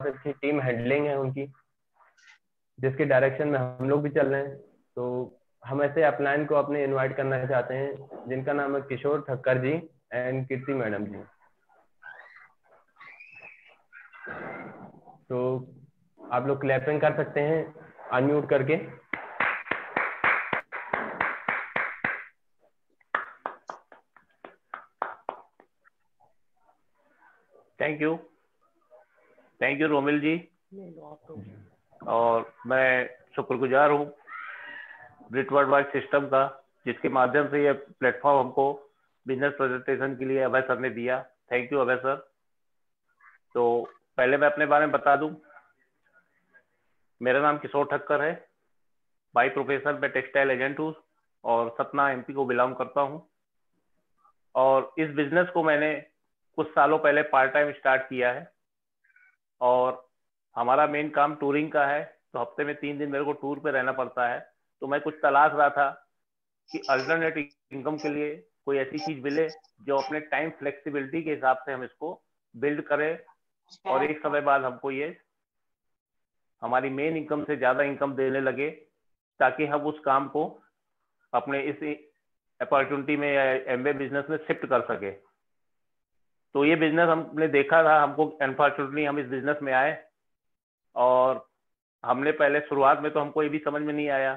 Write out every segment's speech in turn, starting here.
अच्छी team handling है उनकी, जिसके डायरेक्शन में हम लोग भी चल रहे हैं। तो हम ऐसे अपलाइन को अपने इनवाइट करना चाहते हैं, जिनका नाम है किशोर ठक्कर जी एंड कीर्ति मैडम जी। तो आप लोग क्लैपिंग कर सकते हैं अनम्यूट करके। Thank you thank you Romil ji और मैं शुक्रगुजार हूँ ब्रिट वर्ल्ड वाइड सिस्टम का, जिसके माध्यम से ये प्लेटफॉर्म हमको बिज़नेस प्रेजेंटेशन के लिए अभय सर ने दिया। थैंक यू अभय सर तो पहले मैं अपने बारे में बता दूँ। मेरा नाम किशोर ठक्कर है। बाई प्रोफेसर मैं टेक्सटाइल एजेंट हूँ और सतना एमपी को बिलोंग करता हूँ। और इस बिज़नेस को मैंने कुछ सालों पहले पार्ट टाइम स्टार्ट किया है। और हमारा मेन काम टूरिंग का है तो हफ़्ते में तीन दिन मेरे को टूर पे रहना पड़ता है। तो मैं कुछ तलाश रहा था कि अल्टरनेट इनकम के लिए कोई ऐसी चीज़ मिले जो अपने टाइम फ्लेक्सिबिलिटी के हिसाब से हम इसको बिल्ड करें और एक समय बाद हमको ये हमारी मेन इनकम से ज़्यादा इनकम देने लगे ताकि हम उस काम को अपने इस अपॉर्चुनिटी में या एमबे बिज़नेस में शिफ्ट कर सके। तो ये बिज़नेस हमने देखा था, हमको अनफॉर्चुनेटली हम इस बिज़नेस में आए और हमने पहले शुरुआत में तो हमको ये भी समझ में नहीं आया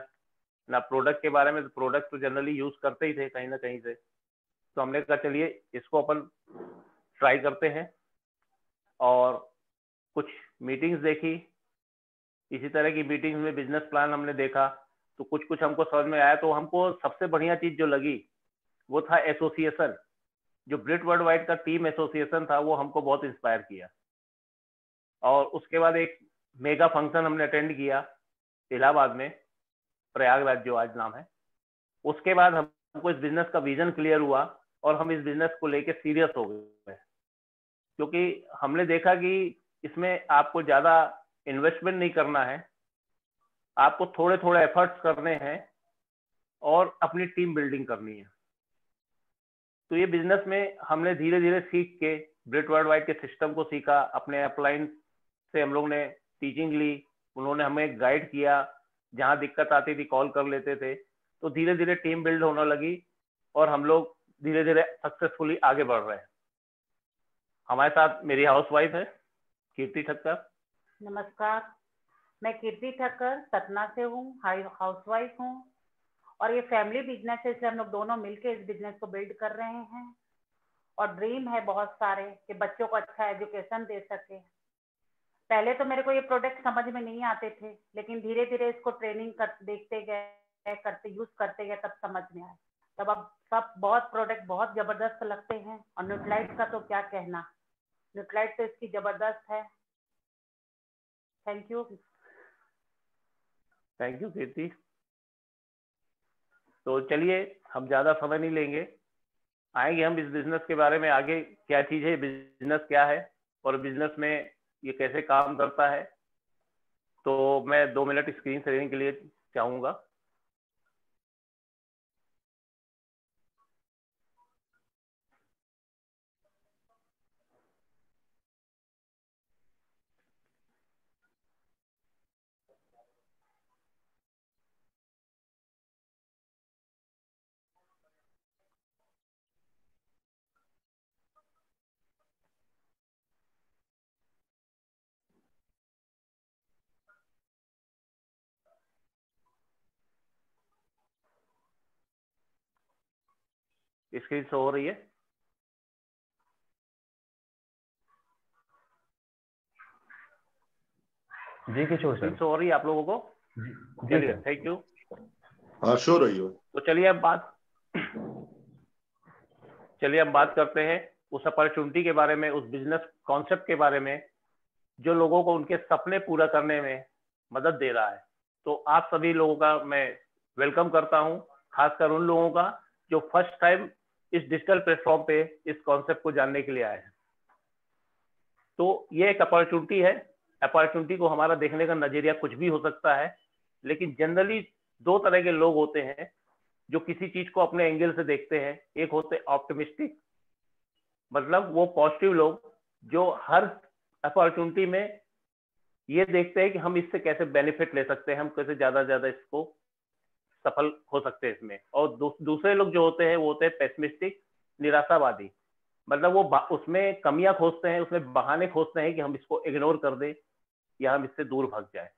ना प्रोडक्ट के बारे में तो प्रोडक्ट तो जनरली यूज़ करते ही थे कहीं ना कहीं से। तो हमने कहा चलिए इसको अपन ट्राई करते हैं और कुछ मीटिंग्स देखी। इसी तरह की मीटिंग्स में बिज़नेस प्लान हमने देखा। तो कुछ कुछ हमको समझ में आया तो हमको सबसे बढ़िया चीज़ जो लगी, वो था एसोसिएशन जो ब्रिट वर्ल्ड वाइड का टीम एसोसिएशन था, वो हमको बहुत इंस्पायर किया। और उसके बाद एक मेगा फ़ंक्शन हमने अटेंड किया, इलाहाबाद में, प्रयागराज जो आज नाम है। उसके बाद हमको इस बिज़नेस का विजन क्लियर हुआ और हम इस बिज़नेस को लेके सीरियस हो गए। क्योंकि हमने देखा कि इसमें आपको ज़्यादा इन्वेस्टमेंट नहीं करना है, आपको थोड़े थोड़े एफर्ट्स करने हैं और अपनी टीम बिल्डिंग करनी है। तो ये बिज़नेस में हमने धीरे धीरे सीख के ब्रिट वर्ल्ड वाइड के सिस्टम को सीखा, अपने अपलाइन से हम लोग ने टीचिंग ली, उन्होंने हमें गाइड किया, जहाँ दिक्कत आती थी कॉल कर लेते थे तो धीरे धीरे टीम बिल्ड होने लगी और हम लोग धीरे धीरे सक्सेसफुली आगे बढ़ रहे हैं। हमारे साथ मेरी हाउस वाइफ है, कीर्ति ठक्कर। नमस्कार, मैं कीर्ति ठक्कर, सतना से हूँ हाउस वाइफ हूँ। और ये फैमिली बिज़नेस है, इसलिए हम लोग दोनों मिलके इस बिज़नेस को बिल्ड कर रहे हैं। और ड्रीम है बहुत सारे कि बच्चों को अच्छा एजुकेशन दे सके। पहले तो मेरे को ये प्रोडक्ट समझ में नहीं आते थे, लेकिन धीरे धीरे इसको ट्रेनिंग कर, देखते गए, करते यूज़ करते गए, तब समझ में आए तब अब सब बहुत प्रोडक्ट बहुत ज़बरदस्त लगते हैं। और न्यूट्लाइट का तो क्या कहना? न्यूट्लाइट तो इसकी ज़बरदस्त है। Thank you thank you Kirti तो चलिए, हम ज़्यादा समय नहीं लेंगे। आएँगे हम इस बिज़नेस के बारे में आगे, क्या चीज़ है बिज़नेस क्या है और बिज़नेस में ये कैसे काम करता है। तो मैं दो मिनट स्क्रीन शेयरिंग के लिए चाहूँगा। स्क्रीन शो हो रही है। जी किशोर सर शो हो? रही है आप लोगों को? चलिए थैंक यू हाँ शो रही हो। तो चलिए अब बात चलिए अब बात करते हैं उस अपॉर्चुनिटी के बारे में उस बिज़नेस कॉन्सेप्ट के बारे में जो लोगों को उनके सपने पूरा करने में मदद दे रहा है। तो आप सभी लोगों का मैं वेलकम करता हूँ खासकर उन लोगों का जो फ़र्स्ट टाइम इस डिजिटल प्लेटफॉर्म पे इस कॉन्सेप्ट को जानने के लिए आए हैं। तो ये एक अपॉर्चुनिटी है। अपॉर्चुनिटी को हमारा देखने का नज़रिया कुछ भी हो सकता है, लेकिन जनरली दो तरह के लोग होते हैं जो किसी चीज़ को अपने एंगल से देखते हैं। एक होते ऑप्टिमिस्टिक मतलब वो पॉजिटिव लोग जो हर अपॉर्चुनिटी में ये देखते हैं कि हम इससे कैसे बेनिफिट ले सकते हैं, हम कैसे ज़्यादा ज़्यादा इसको सफल हो सकते हैं इसमें। और दू, दूसरे लोग जो होते हैं वो होते हैं पेसमिस्टिक निराशावादी। मतलब वो उसमें कमियाँ खोजते हैं उसमें बहाने खोजते हैं कि हम इसको इग्नोर कर दें या हम इससे दूर भाग जाए।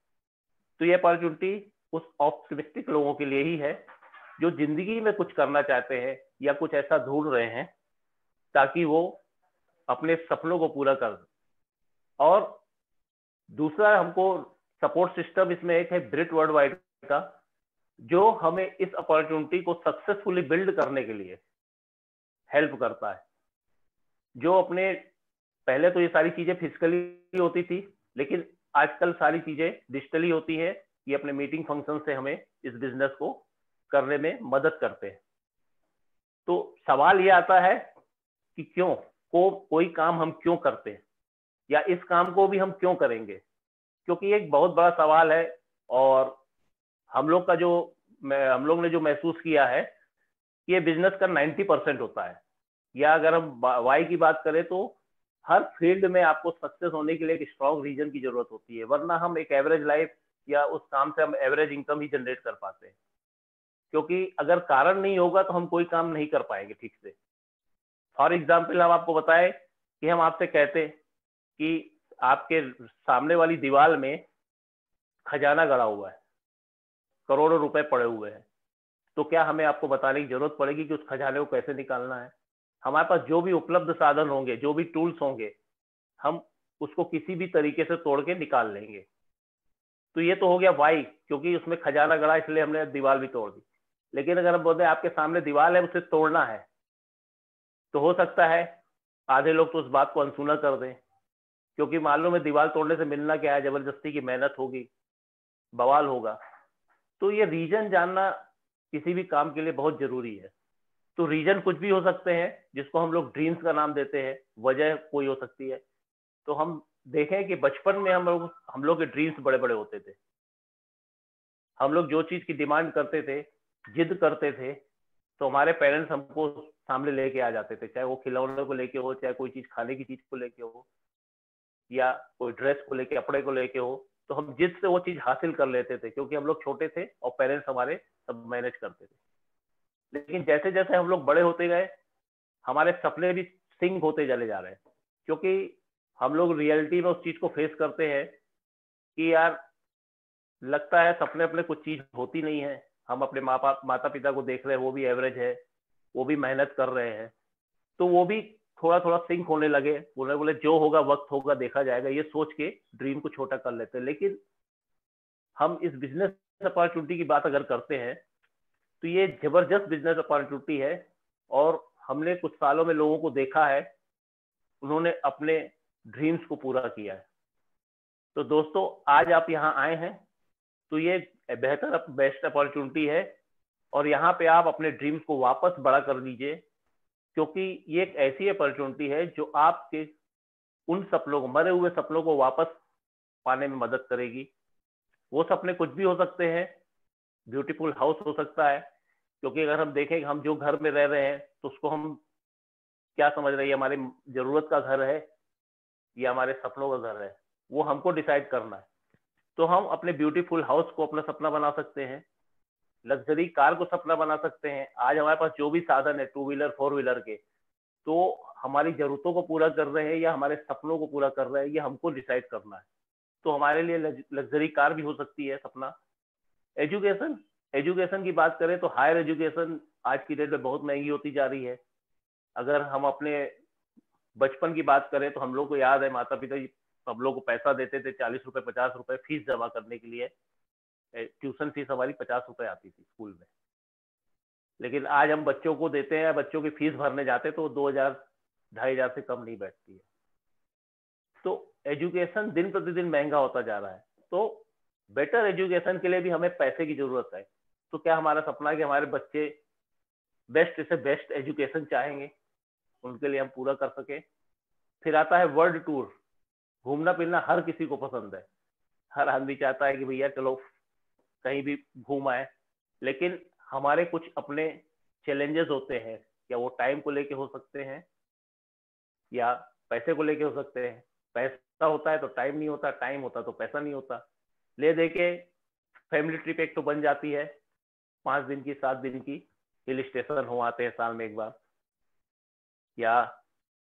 तो ये अपॉर्चुनिटी उस ऑप्टिमिस्टिक लोगों के लिए ही है जो ज़िंदगी में कुछ करना चाहते हैं या कुछ ऐसा ढूंढ रहे हैं ताकि वो अपने सपनों को पूरा कर और दूसरा हमको सपोर्ट सिस्टम इसमें एक है ब्रिट वर्ल्ड वाइड का। जो हमें इस अपॉर्चुनिटी को सक्सेसफुली बिल्ड करने के लिए हेल्प करता है। जो अपने, पहले तो ये सारी चीज़ें फिजिकली होती थी, लेकिन आजकल सारी चीज़ें डिजिटली होती है। ये अपने मीटिंग फ़ंक्शन से हमें इस बिज़नेस को करने में मदद करते हैं। तो सवाल ये आता है कि क्यों, को, कोई काम हम क्यों करते हैं? या इस काम को भी हम क्यों करेंगे? क्योंकि एक बहुत बड़ा सवाल है और हम लोग का जो हम लोग ने जो महसूस किया है, ये बिज़नेस का 90 परसेंट होता है। या अगर हम वाई की बात करें तो हर फ़ील्ड में आपको सक्सेस होने के लिए एक स्ट्रॉन्ग रीजन की ज़रूरत होती है, वरना हम एक एवरेज लाइफ या उस काम से हम एवरेज इनकम ही जनरेट कर पाते हैं। क्योंकि अगर कारण नहीं होगा तो हम कोई काम नहीं कर पाएँगे ठीक से। फॉर एग्ज़ाम्पल हम आपको बताए कि हम आपसे कहते कि आपके सामने वाली दीवार में खजाना गड़ा हुआ है। करोड़ों रुपए पड़े हुए हैं। तो क्या हमें आपको बताने की ज़रूरत पड़ेगी कि उस खजाने को कैसे निकालना है? हमारे पास जो भी उपलब्ध साधन होंगे, जो भी टूल्स होंगे, हम उसको किसी भी तरीके से तोड़ के निकाल लेंगे। तो ये तो हो गया वाई क्योंकि उसमें खजाना गड़ा, इसलिए हमने दीवार भी तोड़ दी। लेकिन अगर हम बोलते हैं आपके सामने दीवार है, उसे तोड़ना है तो हो सकता है आधे लोग तो उस बात को अनसुना कर दें, क्योंकि मालूम है दीवार तोड़ने से मिलना क्या है? ज़बरदस्ती की मेहनत होगी, बवाल होगा। तो ये रीजन जानना किसी भी काम के लिए बहुत ज़रूरी है। तो रीजन कुछ भी हो सकते हैं, जिसको हम लोग ड्रीम्स का नाम देते हैं, वजह कोई हो सकती है। तो हम देखें कि बचपन में हम लोग हम लोग के ड्रीम्स बड़े बड़े होते थे। हम लोग जो चीज़ की डिमांड करते थे, जिद करते थे तो हमारे पेरेंट्स हमको सामने लेके आ जाते थे। चाहे वो खिलौने को लेके हो, चाहे कोई चीज़ खाने की चीज़ को लेके हो, या कोई ड्रेस को लेके, कपड़े को लेके हो तो हम जिद से वो चीज़ हासिल कर लेते थे, क्योंकि हम लोग छोटे थे और पेरेंट्स हमारे सब मैनेज करते थे। लेकिन जैसे जैसे हम लोग बड़े होते गए, हमारे सपने भी सिंक होते चले जा रहे हैं, क्योंकि हम लोग रियलिटी में उस चीज़ को फेस करते हैं कि यार, लगता है सपने अपने कुछ चीज़ होती नहीं है। हम अपने माँ माता पिता को देख रहे हैं, वो भी एवरेज है, वो भी मेहनत कर रहे हैं। तो वो भी थोड़ा थोड़ा सिंक होने लगे, बोले बोले, जो होगा वक्त होगा, देखा जाएगा, ये सोच के ड्रीम को छोटा कर लेते हैं। लेकिन हम इस बिज़नेस अपॉर्चुनिटी की बात अगर करते हैं तो ये ज़बरदस्त बिज़नेस अपॉर्चुनिटी है और हमने कुछ सालों में लोगों को देखा है, उन्होंने अपने ड्रीम्स को पूरा किया है। तो दोस्तों, आज आप यहाँ आए हैं तो ये बेहतर बेस्ट अपॉर्चुनिटी है और यहाँ पे आप अपने ड्रीम्स को वापस बड़ा कर लीजिए क्योंकि ये एक ऐसी अपॉर्चुनिटी है जो आपके उन सपनों को, मरे हुए सपनों को वापस पाने में मदद करेगी। वो सपने कुछ भी हो सकते हैं, ब्यूटीफुल हाउस हो सकता है, क्योंकि अगर हम देखें हम जो घर में रह रहे हैं तो उसको हम क्या समझ रहे हैं? हमारी ज़रूरत का घर है, या हमारे सपनों का घर है, वो हमको डिसाइड करना है। तो हम अपने ब्यूटीफुल हाउस को अपना सपना बना सकते हैं। लग्जरी कार को सपना बना सकते हैं। आज हमारे पास जो भी साधन है टू व्हीलर फोर व्हीलर के तो हमारी जरूरतों को पूरा कर रहे हैं या हमारे सपनों को पूरा कर रहे हैं, ये हमको डिसाइड करना है। तो हमारे लिए लग्जरी कार भी हो सकती है, सपना। एजुकेशन एजुकेशन की बात करें तो हायर एजुकेशन आज की डेट में बहुत महँगी होती जा रही है। अगर हम अपने बचपन की बात करें तो हम लोग को याद है माता पिता हम लोग को पैसा देते थे, चालीस रुपए, पचास रुपए फ़ीस जमा करने के लिए। ट्यूशन फ़ीस हमारी पचास रुपए आती थी स्कूल में। लेकिन आज हम बच्चों को देते हैं, बच्चों की फ़ीस भरने जाते तो दो हज़ार, ढाई हज़ार से कम नहीं बैठती है। तो एजुकेशन दिन प्रतिदिन महँगा होता जा रहा है। तो बेटर एजुकेशन के लिए भी हमें पैसे की ज़रूरत है। तो क्या हमारा सपना है कि हमारे बच्चे बेस्ट से बेस्ट एजुकेशन चाहेंगे? उनके लिए हम पूरा कर सके। फिर आता है वर्ल्ड टूर। घूमना फिरना हर किसी को पसंद है। हर आदमी चाहता है कि भैया, चलो कहीं भी घूम आए, लेकिन हमारे कुछ अपने चैलेंजेस होते हैं, या वो टाइम को लेके हो सकते हैं, या पैसे को लेके हो सकते हैं। पैसा होता है तो टाइम नहीं होता टाइम होता तो पैसा नहीं होता। ले दे के फैमिली ट्रिप एक तो बन जाती है, पाँच दिन की, सात दिन की हिल स्टेशन हो आते हैं साल में एक बार। या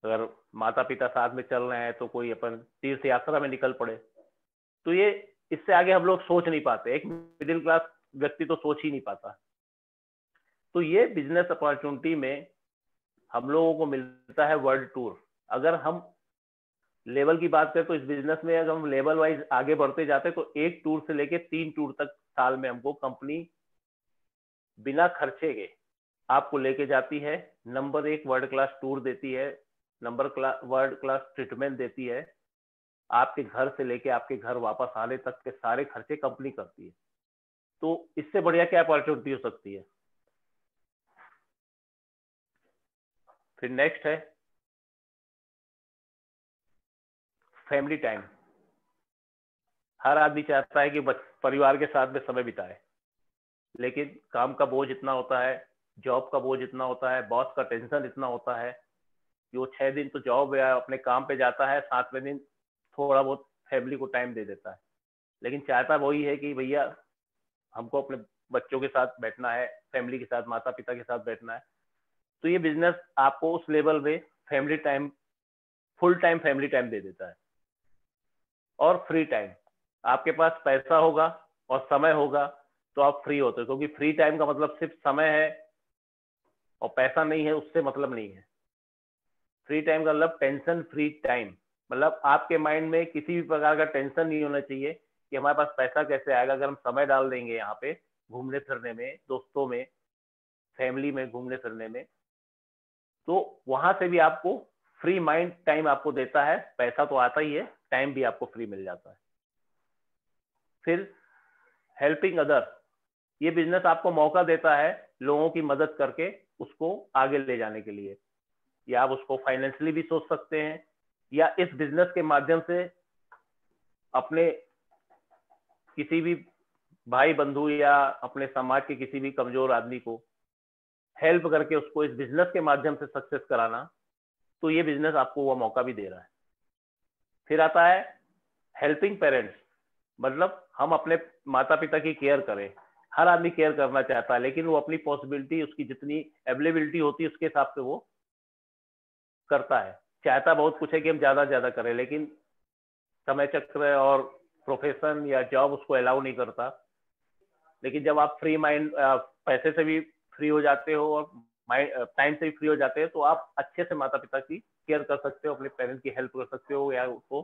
अगर माता पिता साथ में चल रहे हैं तो कोई अपन तीर्थ यात्रा में निकल पड़े। तो ये इससे आगे हम लोग सोच नहीं पाते। एक मिडिल क्लास व्यक्ति तो सोच ही नहीं पाता। तो ये बिज़नेस अपॉर्चुनिटी में हम लोगों को मिलता है वर्ल्ड टूर अगर हम लेवल की बात करें तो इस बिज़नेस में अगर हम लेवल वाइज आगे बढ़ते जाते तो एक टूर से लेके तीन टूर तक साल में हमको कंपनी बिना खर्चे के आपको लेके जाती है। नंबर एक वर्ल्ड क्लास टूर देती है। Number class world class treatment देती है। आपके घर से लेके आपके घर वापस आने तक के सारे खर्चे कंपनी करती है। तो इससे बढ़िया क्या अपॉर्चुनिटी हो सकती है? फिर नेक्स्ट है। फैमिली टाइम हर आदमी चाहता है कि परिवार के साथ में समय बिताए। लेकिन काम का बोझ इतना होता है जॉब का बोझ इतना होता है बॉस का टेंशन इतना होता है कि वो छह दिन तो जॉब या अपने काम पे जाता है, सातवें दिन थोड़ा बहुत फैमिली को टाइम दे देता है। लेकिन चाहता वही है कि भैया, हमको अपने बच्चों के साथ बैठना है फैमिली के साथ माता पिता के साथ बैठना है। तो ये बिज़नेस आपको उस लेवल में family time full time family time दे देता है। और फ्री टाइम आपके पास पैसा होगा और समय होगा तो आप फ्री होते हो, क्योंकि फ्री टाइम का मतलब सिर्फ़ समय है और पैसा नहीं है, उससे मतलब नहीं है। फ्री टाइम का मतलब टेंशन फ्री टाइम मतलब आपके माइंड में किसी भी प्रकार का टेंशन नहीं होना चाहिए कि हमारे पास पैसा कैसे आएगा, अगर हम समय डाल देंगे यहाँ पे घूमने फिरने में, दोस्तों में फैमिली में घूमने फिरने में तो वहाँ से भी आपको फ्री माइंड टाइम आपको देता है। पैसा तो आता ही है टाइम भी आपको फ्री मिल जाता है। फिर हेल्पिंग अदर ये बिज़नेस आपको मौका देता है लोगों की मदद करके उसको आगे ले जाने के लिए। या आप उसको फाइनेंशियली भी सोच सकते हैं या इस बिज़नेस के माध्यम से अपने किसी भी भाई बंधु या अपने समाज के किसी भी कमज़ोर आदमी को हेल्प करके उसको इस बिज़नेस के माध्यम से सक्सेस कराना तो ये बिज़नेस आपको वह मौका भी दे रहा है। फिर आता है हेल्पिंग पेरेंट्स मतलब हम अपने माता पिता की केयर करें। हर आदमी केयर करना चाहता है, लेकिन वो अपनी पॉसिबिलिटी उसकी जितनी अवेलेबिलिटी होती है, उसके हिसाब से वो करता है। चाहता बहुत कुछ है कि हम ज़्यादा ज़्यादा करें, लेकिन समय चक्र और प्रोफेशन या जॉब उसको अलाउ नहीं करता। लेकिन जब आप फ्री माइंड पैसे से भी फ्री हो जाते हो और माइंड टाइम से भी फ्री हो जाते हैं तो आप अच्छे से माता पिता की केयर कर सकते हो, अपने पेरेंट्स की हेल्प कर सकते हो या उसको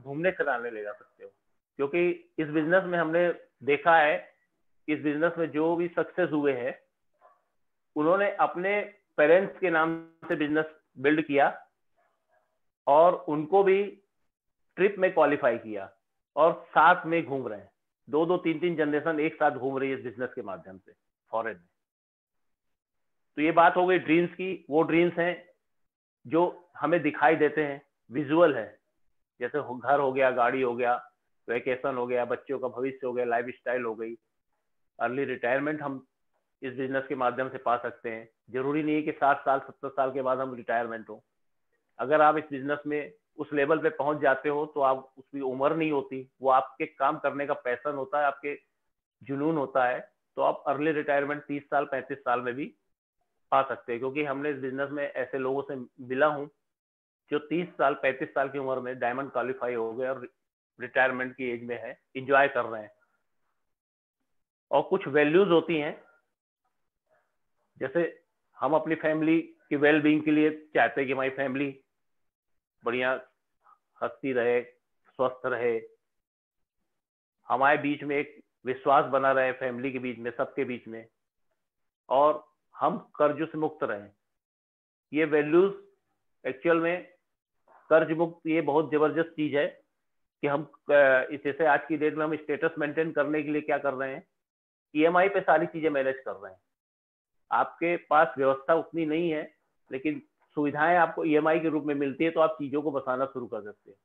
घूमने फिराने ले जा सकते हो। क्योंकि इस बिज़नेस में हमने देखा है, इस बिज़नेस में जो भी सक्सेस हुए हैं, उन्होंने अपने पेरेंट्स के नाम से बिज़नेस बिल्ड किया। और उनको भी ट्रिप में क्वालिफाई किया और साथ में घूम रहे हैं। दो दो, तीन तीन जनरेशन एक साथ घूम रही है इस बिज़नेस के माध्यम से फॉरेन में। तो ये बात हो गई ड्रीम्स की। वो ड्रीम्स हैं जो हमें दिखाई देते हैं। विजुअल है। जैसे घर हो गया, गाड़ी हो गया वेकेशन हो गया, बच्चों का भविष्य हो गया लाइफ स्टाइल हो गई। अर्ली रिटायरमेंट हम इस बिज़नेस के माध्यम से पा सकते हैं। ज़रूरी नहीं है कि साठ साल, सत्तर साल के बाद हम रिटायरमेंट हो। अगर आप इस बिज़नेस में उस लेवल पे पहुँच जाते हो तो आप उसकी उम्र नहीं होती, वो आपके काम करने का पैसन होता है, आपके जुनून होता है तो आप अर्ली रिटायरमेंट तीस साल, पैंतीस साल में भी पा सकते हैं। क्योंकि हमने इस बिज़नेस में ऐसे लोगों से मिला हूँ, जो तीस साल, पैंतीस साल की उम्र में डायमंड क्वालिफाई हो गए और रिटायरमेंट की एज में है इंजॉय कर रहे हैं। और कुछ वैल्यूज़ होती हैं, जैसे हम अपनी फैमिली की वेलबींग के लिए चाहते हैं कि हमारी फैमिली बढ़िया, हस्ती रहे, स्वस्थ रहे। हमारे बीच में एक विश्वास बना रहे, फैमिली के बीच में, सबके बीच में। और हम कर्ज से मुक्त रहे। ये वैल्यूज़ एक्चुअल में कर्ज मुक्त, ये बहुत ज़बरदस्त चीज़ है कि हम जैसे आज की डेट में हम स्टेटस मेंटेन करने के लिए क्या कर रहे हैं? ईएमआई पे सारी चीज़ें मैनेज कर रहे हैं। आपके पास व्यवस्था उतनी नहीं है, लेकिन सुविधाएँ आपको ईएमआई के रूप में मिलती है तो आप चीज़ों को बसाना शुरू कर सकते हैं।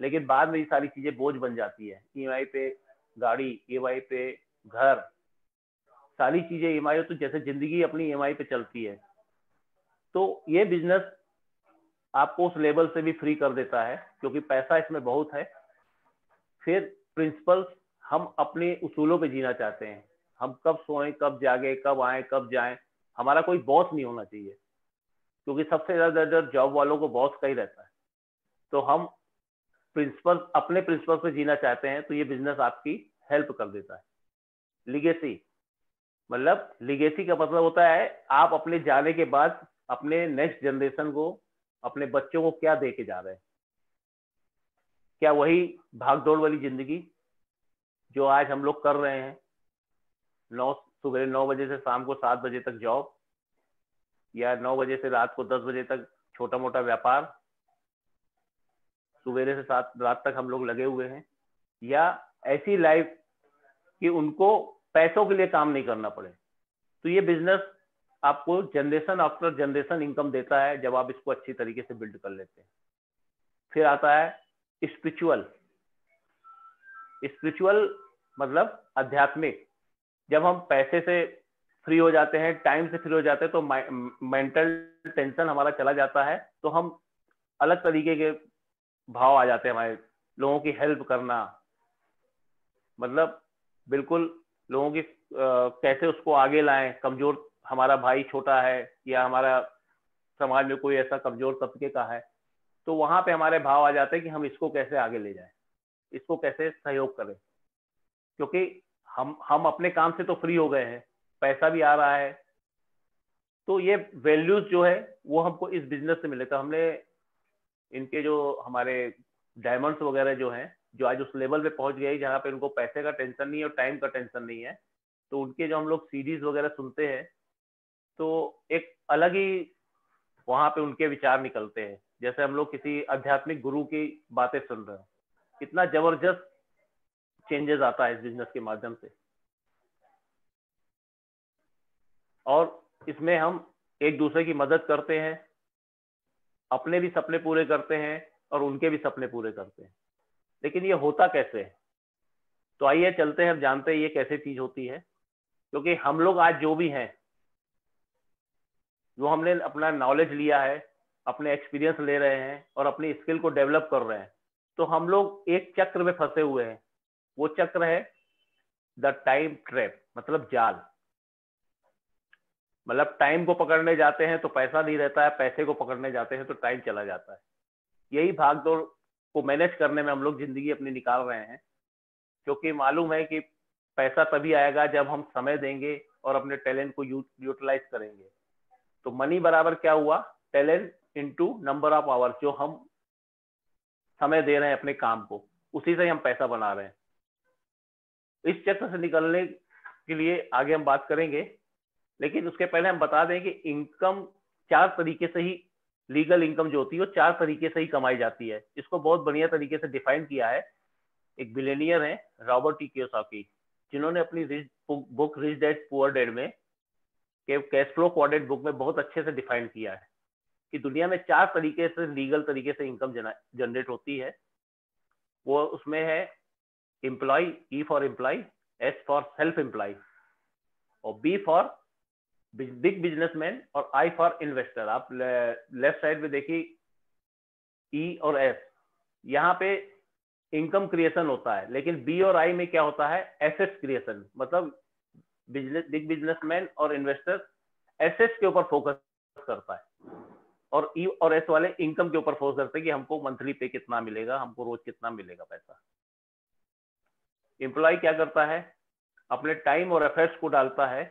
लेकिन बाद में ये सारी चीज़ें बोझ बन जाती है। ई पे गाड़ी ई पे घर, सारी चीज़ें ई एम तो जैसे ज़िंदगी अपनी ई पे चलती है तो ये बिज़नेस आपको उस लेवल से भी फ्री कर देता है, क्योंकि पैसा इसमें बहुत है। फिर प्रिंसिपल्स हम अपने उसूलों पे जीना चाहते हैं। हम कब सोएँ, कब जागे, कब आए, कब जाएँ, हमारा कोई बॉस नहीं होना चाहिए। क्योंकि सबसे ज़्यादा डर जॉब वालों को बॉस का ही रहता है। तो हम प्रिंसिपल अपने प्रिंसिपल पे जीना चाहते हैं तो ये बिज़नेस आपकी हेल्प कर देता है। लिगेसी मतलब लिगेसी का मतलब होता है, आप अपने जाने के बाद अपने नेक्स्ट जनरेशन को, अपने बच्चों को क्या दे के जा रहे हैं। क्या वही भागदौड़ वाली ज़िंदगी जो आज हम लोग कर रहे हैं। नौ, सुबह नौ बजे से शाम को सात बजे तक जॉब या नौ बजे से रात को दस बजे तक छोटा मोटा व्यापार, सवेरे से सात, रात तक हम लोग लगे हुए हैं, या ऐसी लाइफ कि उनको पैसों के लिए काम नहीं करना पड़े। तो ये बिज़नेस आपको जनरेशन आफ्टर जनरेशन इनकम देता है जब आप इसको अच्छी तरीके से बिल्ड कर लेते हैं। फिर आता है स्पिरिचुअल स्पिरिचुअल मतलब आध्यात्मिक। जब हम पैसे से फ्री हो जाते हैं टाइम से फ्री हो जाते हैं तो मेंटल टेंशन हमारा चला जाता है तो हम अलग तरीके के भाव आ जाते हैं हमारे लोगों की हेल्प करना। मतलब बिल्कुल लोगों की आ, कैसे उसको आगे लाएँ कमज़ोर हमारा भाई छोटा है या हमारा समाज में कोई ऐसा कमज़ोर तबके का है तो वहाँ पे हमारे भाव आ जाते हैं कि हम इसको कैसे आगे ले जाएँ इसको कैसे सहयोग करें। क्योंकि हम हम अपने काम से तो फ्री हो गए हैं पैसा भी आ रहा है। तो ये वैल्यूज़ जो है, वो हमको इस बिज़नेस से मिले। तो हमने इनके जो हमारे डायमंड्स वगैरह जो हैं, जो आज उस लेवल पे पहुँच गए जहाँ पे उनको पैसे का टेंशन नहीं है और टाइम का टेंशन नहीं है तो उनके जो हम लोग सीडीज वगैरह सुनते हैं तो एक अलग ही वहाँ पे उनके विचार निकलते हैं। जैसे हम लोग किसी आध्यात्मिक गुरु की बातें सुन रहे हैं। कितना ज़बरदस्त चेंजेस आता है इस बिज़नेस के माध्यम से। और इसमें हम एक दूसरे की मदद करते हैं, अपने भी सपने पूरे करते हैं और उनके भी सपने पूरे करते हैं। लेकिन ये होता कैसे है? तो आइए चलते हैं हम जानते हैं ये कैसे चीज़ होती है। क्योंकि हम लोग आज जो भी हैं, जो हमने अपना नॉलेज लिया है, अपने एक्सपीरियंस ले रहे हैं और अपनी स्किल को डेवलप कर रहे हैं तो हम लोग एक चक्र में फंसे हुए हैं। वो चक्र है द टाइम ट्रैप मतलब जाल। मतलब टाइम को पकड़ने जाते हैं तो पैसा नहीं रहता है, पैसे को पकड़ने जाते हैं तो टाइम चला जाता है। यही भाग दौड़ को मैनेज करने में हम लोग ज़िंदगी अपनी निकाल रहे हैं, क्योंकि मालूम है कि पैसा तभी आएगा जब हम समय देंगे और अपने टैलेंट को यूटिलाइज करेंगे। तो मनी बराबर क्या हुआ? Talent into number of hours जो हम समय दे रहे हैं अपने काम को, उसी से हम पैसा बना रहे हैं। इस चक्र से निकलने के लिए आगे हम बात करेंगे। लेकिन उसके पहले हम बता दें कि इनकम चार तरीके से ही लीगल इनकम जो होती है, वो चार तरीके से ही कमाई जाती है। इसको बहुत बढ़िया तरीके से डिफाइन किया है। एक बिलेनियर है रॉबर्ट टी जिन्होंने अपनी rich book rich dad poor dad में, के कैश फ्लो क्वाड्रेट बुक में बहुत अच्छे से डिफाइन किया है कि दुनिया में चार तरीके से लीगल तरीके से इनकम जनरेट होती है। वो उसमें है employ E for employ S for self employ और बी फॉर बिग बिजनेसमैन और आई फॉर इन्वेस्टर। आप लेफ़्ट साइड में देखिए ई e और एस यहाँ पे इनकम क्रिएशन होता है, लेकिन बी और आई में क्या होता है? एसेट्स क्रिएशन मतलब बिज़नेस बिग बिजनेसमैन और इन्वेस्टर एसेट्स के ऊपर फोकस करता है। और ई e और एस वाले इनकम के ऊपर फोकस करते हैं कि हमको मंथली पे कितना मिलेगा, हमको रोज कितना मिलेगा पैसा। एम्प्लॉय क्या करता है? अपने टाइम और एफर्ट्स को डालता है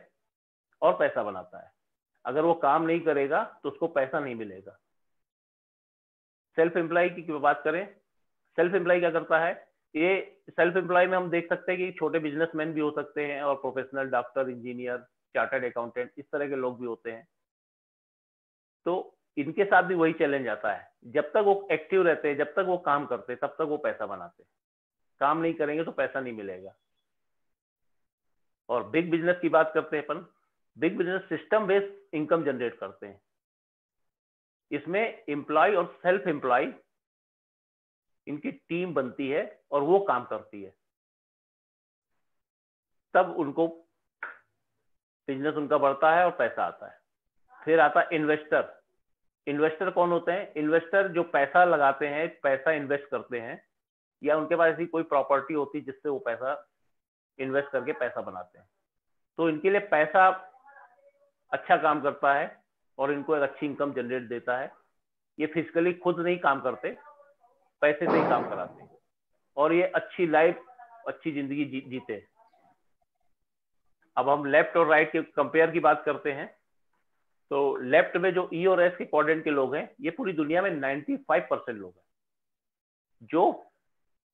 और पैसा बनाता है। अगर वो काम नहीं करेगा तो उसको पैसा नहीं मिलेगा। सेल्फ एम्प्लॉय की बात करें? सेल्फ एम्प्लॉय क्या करता है? ये सेल्फ एम्प्लॉय में हम देख सकते हैं कि छोटे बिजनेसमैन भी हो सकते हैं और professional doctor engineer chartered accountant इस तरह के लोग भी होते हैं। तो इनके साथ भी वही चैलेंज आता है। जब तक वो एक्टिव रहते हैं, जब तक वो काम करते हैं, तब तक वो पैसा बनाते काम नहीं करेंगे तो पैसा नहीं मिलेगा। और बिग बिज़नेस की बात करते हैं अपन big business system based income generate करते हैं। इसमें एम्प्लॉय और सेल्फ एम्प्लॉय इनकी टीम बनती है और वो काम करती है। तब उनको बिज़नेस उनका बढ़ता है और पैसा आता है। फिर आता है इन्वेस्टर। इन्वेस्टर कौन होते हैं? इन्वेस्टर जो पैसा लगाते हैं, पैसा इन्वेस्ट करते हैं या उनके पास ऐसी कोई प्रॉपर्टी होती है जिससे वो पैसा इन्वेस्ट करके पैसा बनाते हैं। तो इनके लिए पैसा अच्छा काम करता है और इनको एक अच्छी इनकम जनरेट देता है। ये फिजिकली खुद नहीं काम करते पैसे से ही काम कराते और ये अच्छी लाइफ अच्छी ज़िंदगी जी, जीते अब हम लेफ़्ट और राइट के कंपेयर की बात करते हैं। तो लेफ़्ट में जो ई e और एस के क्वाड्रेंट के लोग हैं ये पूरी दुनिया में 95 परसेंट लोग हैं। जो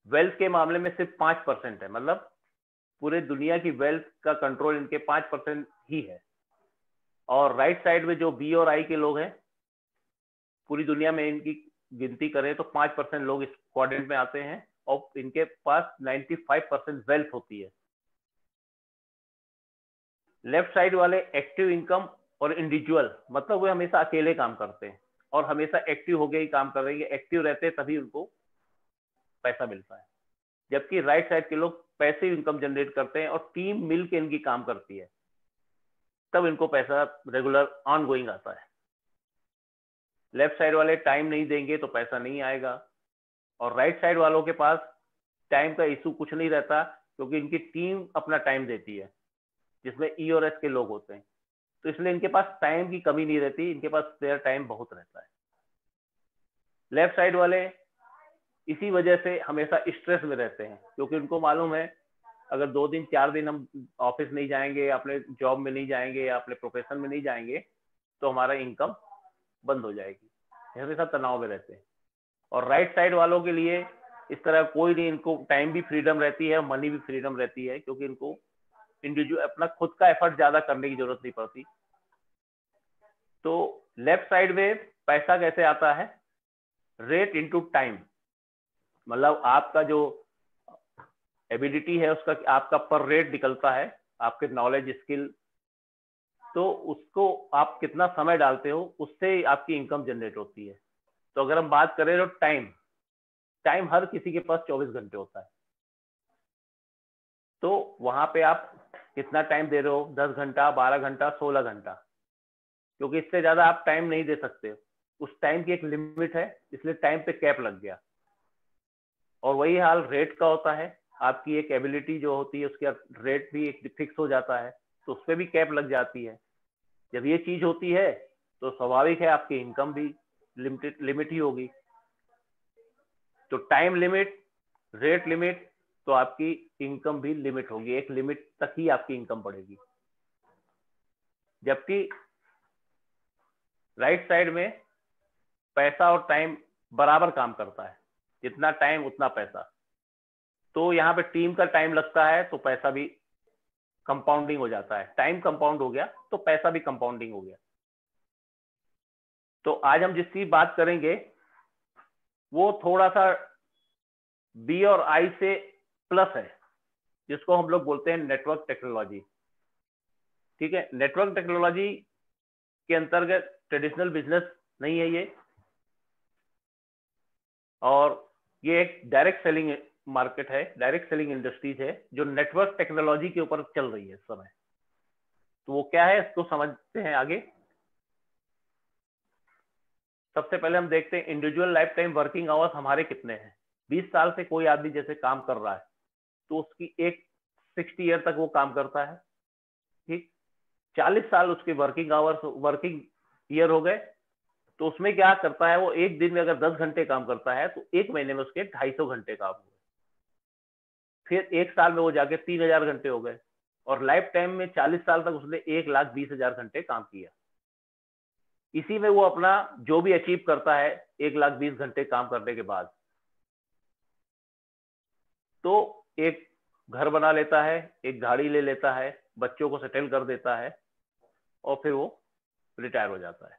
वेल्थ के मामले में सिर्फ़ पाँच परसेंट है। मतलब पूरे दुनिया की वेल्थ का कंट्रोल इनके पाँच परसेंट ही है। और राइट साइड में जो बी और आई के लोग हैं, पूरी दुनिया में इनकी गिनती करें तो पाँच परसेंट लोग इस क्वाड्रेंट में आते हैं और इनके पास 95 परसेंट वेल्थ होती है। लेफ़्ट साइड वाले एक्टिव इनकम और इंडिविजुअल मतलब वे हमेशा अकेले काम करते हैं और हमेशा एक्टिव हो गए ही काम कर करेंगे एक्टिव रहते हैं तभी उनको पैसा मिलता है। जबकि राइट साइड के लोग पैसे इनकम जनरेट करते हैं और टीम मिल के इनकी काम करती है। तब इनको पैसा रेगुलर ऑन गोइंग आता है। लेफ़्ट साइड वाले टाइम नहीं देंगे तो पैसा नहीं आएगा। और राइट साइड वालों के पास टाइम का इशू कुछ नहीं रहता, क्योंकि इनकी टीम अपना टाइम देती है, जिसमें ई और एस के लोग होते हैं। तो इसलिए इनके पास टाइम की कमी नहीं रहती, इनके पास स्पेयर टाइम बहुत रहता है। लेफ़्ट साइड वाले इसी वजह से हमेशा स्ट्रेस में रहते हैं, क्योंकि उनको मालूम है अगर दो दिन, चार दिन हम ऑफ़िस नहीं जाएँगे, अपने जॉब में नहीं जाएँगे या अपने प्रोफेशन में नहीं जाएँगे तो हमारा इनकम बंद हो जाएगी। हमेशा तनाव में रहते हैं। और राइट साइड वालों के लिए इस तरह कोई नहीं, इनको टाइम भी फ्रीडम रहती है मनी भी फ्रीडम रहती है, क्योंकि इनको इंडिविजुअल अपना खुद का एफर्ट ज़्यादा करने की ज़रूरत नहीं पड़ती। तो लेफ़्ट साइड में पैसा कैसे आता है? रेट इनटू टाइम मतलब आपका जो एबिलिटी है उसका आपका पर रेट निकलता है, आपके नॉलेज स्किल तो उसको आप कितना समय डालते हो, उससे आपकी इनकम जनरेट होती है। तो अगर हम बात करें तो टाइम टाइम हर किसी के पास 24 घंटे होता है। तो वहाँ पे आप कितना टाइम दे रहे हो? दस घंटा, बारह घंटा, सोलह घंटा। क्योंकि इससे ज़्यादा आप टाइम नहीं दे सकते। उस टाइम की एक लिमिट है, इसलिए टाइम पे कैप लग गया। और वही हाल रेट का होता है। आपकी एक एबिलिटी जो होती है, उसका रेट भी एक फिक्स हो जाता है तो उस पर भी कैप लग जाती है। जब ये चीज़ होती है तो स्वाभाविक है आपकी इनकम भी लिमिटेड लिमिट ही होगी। तो टाइम लिमिट रेट लिमिट तो आपकी इनकम भी लिमिट होगी। एक लिमिट तक ही आपकी इनकम बढ़ेगी। जबकि राइट साइड में पैसा और टाइम बराबर काम करता है। जितना टाइम उतना पैसा। तो यहाँ पे टीम का टाइम लगता है तो पैसा भी कंपाउंडिंग हो जाता है। टाइम कंपाउंड हो गया तो पैसा भी कंपाउंडिंग हो गया। तो आज हम जिसकी बात करेंगे, वो थोड़ा सा बी और आई से प्लस है, जिसको हम लोग बोलते हैं नेटवर्क टेक्नोलॉजी ठीक है? नेटवर्क टेक्नोलॉजी के अंतर्गत ट्रेडिशनल बिज़नेस नहीं है ये। और ये एक डायरेक्ट सेलिंग मार्केट है डायरेक्ट सेलिंग इंडस्ट्रीज़ है, जो नेटवर्क टेक्नोलॉजी के ऊपर चल रही है इस समय। तो वो क्या है, इसको समझते हैं आगे। सबसे पहले हम देखते हैं individual life time working hours हमारे कितने हैं? 20 साल से कोई आदमी जैसे काम कर रहा है तो उसकी एक सिक्सटी ईयर तक वो काम करता है। ठीक? 40 साल उसके वर्किंग आवर्स वर्किंग ईयर हो गए तो उसमें क्या करता है, वो एक दिन में अगर 10 घंटे काम करता है तो एक महीने में उसके 250 घंटे काम हुए फिर एक साल में वो जाके तीन हज़ार घंटे हो गए। और लाइफ टाइम में चालीस साल तक उसने एक लाख बीस हज़ार घंटे काम किया। इसी में वो अपना जो भी अचीव करता है, एक लाख बीस घंटे काम करने के बाद। तो एक घर बना लेता है, एक गाड़ी ले लेता है, बच्चों को सेटल कर देता है, और फिर वो रिटायर हो जाता है।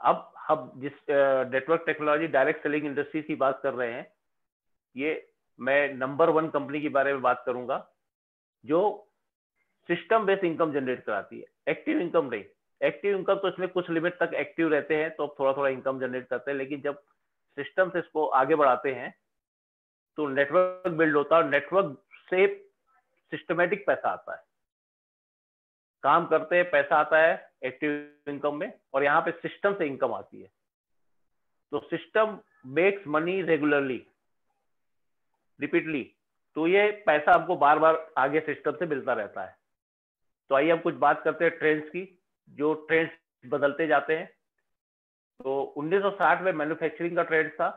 अब हम जिस network technology direct selling industry की बात कर रहे हैं, ये मैं नंबर वन कंपनी के बारे में बात करूँगा, जो सिस्टम बेस्ड इनकम जनरेट कराती है। एक्टिव इनकम नहीं। एक्टिव इनकम तो इसमें कुछ लिमिट तक एक्टिव रहते हैं तो थोड़ा थोड़ा इनकम जनरेट करते हैं, लेकिन जब सिस्टम से इसको आगे बढ़ाते हैं तो नेटवर्क बिल्ड होता है और नेटवर्क से सिस्टमेटिक पैसा आता है। काम करते हैं, पैसा आता है एक्टिव इनकम में, और यहाँ पे सिस्टम से इनकम आती है। तो system makes money regularly repeatedly तो ये पैसा हमको बार बार आगे सिस्टम से मिलता रहता है। तो आइए हम कुछ बात करते हैं ट्रेंड्स की, जो ट्रेंड्स बदलते जाते हैं। तो 1960 में मैन्युफैक्चरिंग का ट्रेंड था,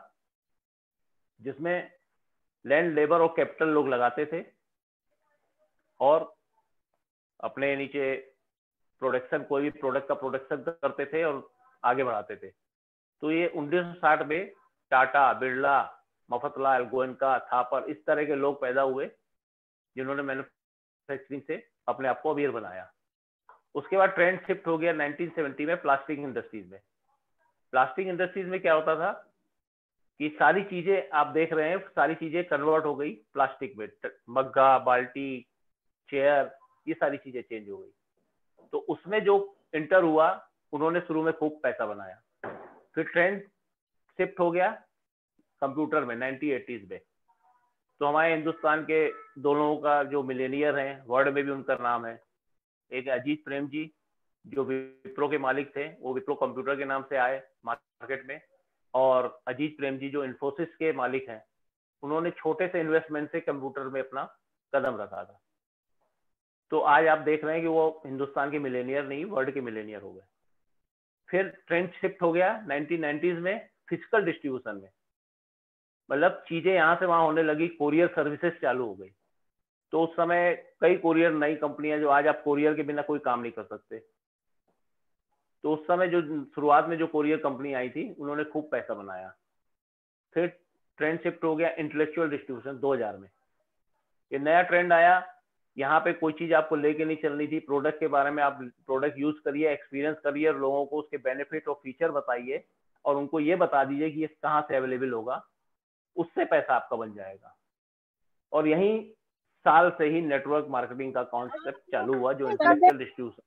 जिसमें लैंड लेबर और कैपिटल लोग लगाते थे और अपने नीचे प्रोडक्शन कोई भी प्रोडक्ट का प्रोडक्शन करते थे और आगे बढ़ाते थे। तो ये 1960 में टाटा बिरला मफतलाल गोयनका थापर, इस तरह के लोग पैदा हुए, जिन्होंने मैन्युफैक्चरिंग से अपने आप को अमीर बनाया। उसके बाद ट्रेंड शिफ्ट हो गया 1970 में प्लास्टिक इंडस्ट्रीज़ में। प्लास्टिक इंडस्ट्रीज़ में क्या होता था कि सारी चीज़ें आप देख रहे हैं, सारी चीज़ें कन्वर्ट हो गई प्लास्टिक में। मग्गा, बाल्टी चेयर ये सारी चीज़ें चेंज हो गई। तो उसमें जो इंटर हुआ, उन्होंने शुरू में खूब पैसा बनाया। फिर ट्रेंड शिफ्ट हो गया कंप्यूटर में नाइनटी एटीज में। तो हमारे हिंदुस्तान के दोनों का जो मिलेनियर है वर्ल्ड में भी उनका नाम है। एक अजीत प्रेम जी, जो विप्रो के मालिक थे, वो विप्रो कंप्यूटर के नाम से आए मार्केट में। और अजीत प्रेम जी जो इन्फोसिस के मालिक हैं, उन्होंने छोटे से इन्वेस्टमेंट से कंप्यूटर में अपना कदम रखा था। तो आज आप देख रहे हैं कि वो हिंदुस्तान के मिलेनियर नहीं वर्ल्ड के मिलेनियर हो गए। फिर ट्रेंड शिफ्ट हो गया 1990s में फ़िज़िकल डिस्ट्रीब्यूशन में। मतलब चीज़ें यहाँ से वहाँ होने लगी कोरियर सर्विसेज़ चालू हो गई। तो उस समय कई कोरियर नई कंपनियाँ जो आज आप कोरियर के बिना कोई काम नहीं कर सकते। तो उस समय जो शुरुआत में जो कोरियर कंपनी आई थी, उन्होंने खूब पैसा बनाया। फिर ट्रेंड शिफ्ट हो गया इंटेलेक्चुअल डिस्ट्रीब्यूशन 2000 में। ये नया ट्रेंड आया, यहाँ पे कोई चीज़ आपको लेके नहीं चलनी थी। प्रोडक्ट के बारे में आप प्रोडक्ट यूज़ करिए एक्सपीरियंस करिए, लोगों को उसके बेनिफिट और फीचर बताइए और उनको ये बता दीजिए कि ये कहाँ से अवेलेबल होगा। उससे पैसा आपका बन जाएगा। और यही साल से ही नेटवर्क मार्केटिंग का कॉन्सेप्ट चालू हुआ, जो इंटेलेक्चुअल डिस्ट्रीब्यूशन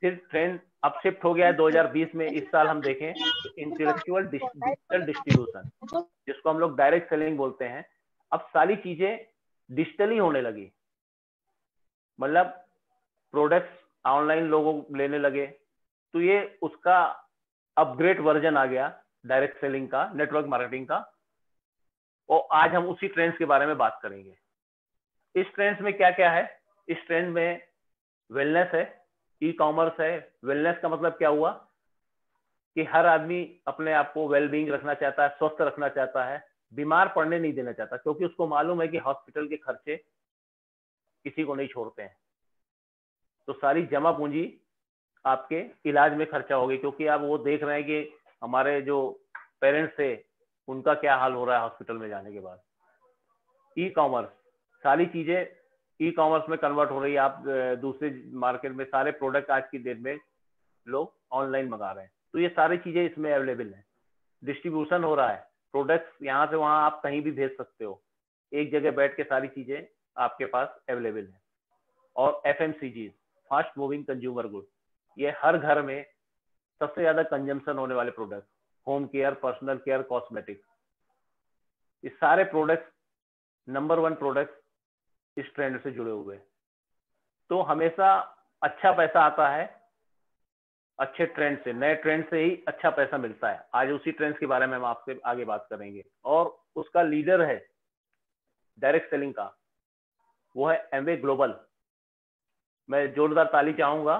फिर ट्रेंड अब शिफ्ट हो गया है 2020 में। इस साल हम देखें इंटेलेक्चुअल डिजिटल डिस्ट्रीब्यूशन जिसको हम लोग डायरेक्ट सेलिंग बोलते हैं, अब सारी चीज़ें डिजिटली होने लगी। मतलब प्रोडक्ट्स ऑनलाइन लोगों लेने लगे। तो ये उसका अपग्रेड वर्जन आ गया। डायरेक्ट सेलिंग का नेटवर्क मार्केटिंग का। और आज हम उसी ट्रेंड्स के बारे में बात करेंगे। इस ट्रेंड्स में क्या क्या है? इस ट्रेंड में वेलनेस है ई कॉमर्स है। वेलनेस का मतलब क्या हुआ? कि हर आदमी अपने आप को वेल बींग रखना चाहता है, स्वस्थ रखना चाहता है, बीमार पड़ने नहीं देना चाहता, क्योंकि उसको मालूम है कि हॉस्पिटल के खर्चे किसी को नहीं छोड़ते हैं। तो सारी जमा पूंजी आपके इलाज में खर्चा होगी, क्योंकि आप वो देख रहे हैं कि हमारे जो पेरेंट्स थे, उनका क्या हाल हो रहा है हॉस्पिटल में जाने के बाद? ई कॉमर्स सारी चीज़ें ई कॉमर्स में कन्वर्ट हो रही है। आप दूसरे मार्केट में सारे प्रोडक्ट आज की डेट में लोग ऑनलाइन मंगा रहे हैं। तो ये सारी चीज़ें इसमें अवेलेबल है। डिस्ट्रीब्यूशन हो रहा है। प्रोडक्ट्स यहाँ से वहाँ आप कहीं भी भेज सकते हो। एक जगह बैठ के सारी चीज़ें आपके पास अवेलेबल है। और F M C G fast moving consumer good ये हर घर में सबसे ज़्यादा कंजम्पशन होने वाले product home care personal care cosmetic ये सारे प्रोडक्ट नंबर वन प्रोडक्ट इस ट्रेंड से जुड़े हुए तो हमेशा अच्छा पैसा आता है, अच्छे ट्रेंड से, नए ट्रेंड से ही अच्छा पैसा मिलता है। आज उसी ट्रेंड के बारे में हम आपसे आगे बात करेंगे। और उसका लीडर है डायरेक्ट सेलिंग का, वो है एमवे ग्लोबल मैं जोरदार ताली चाहूँगा,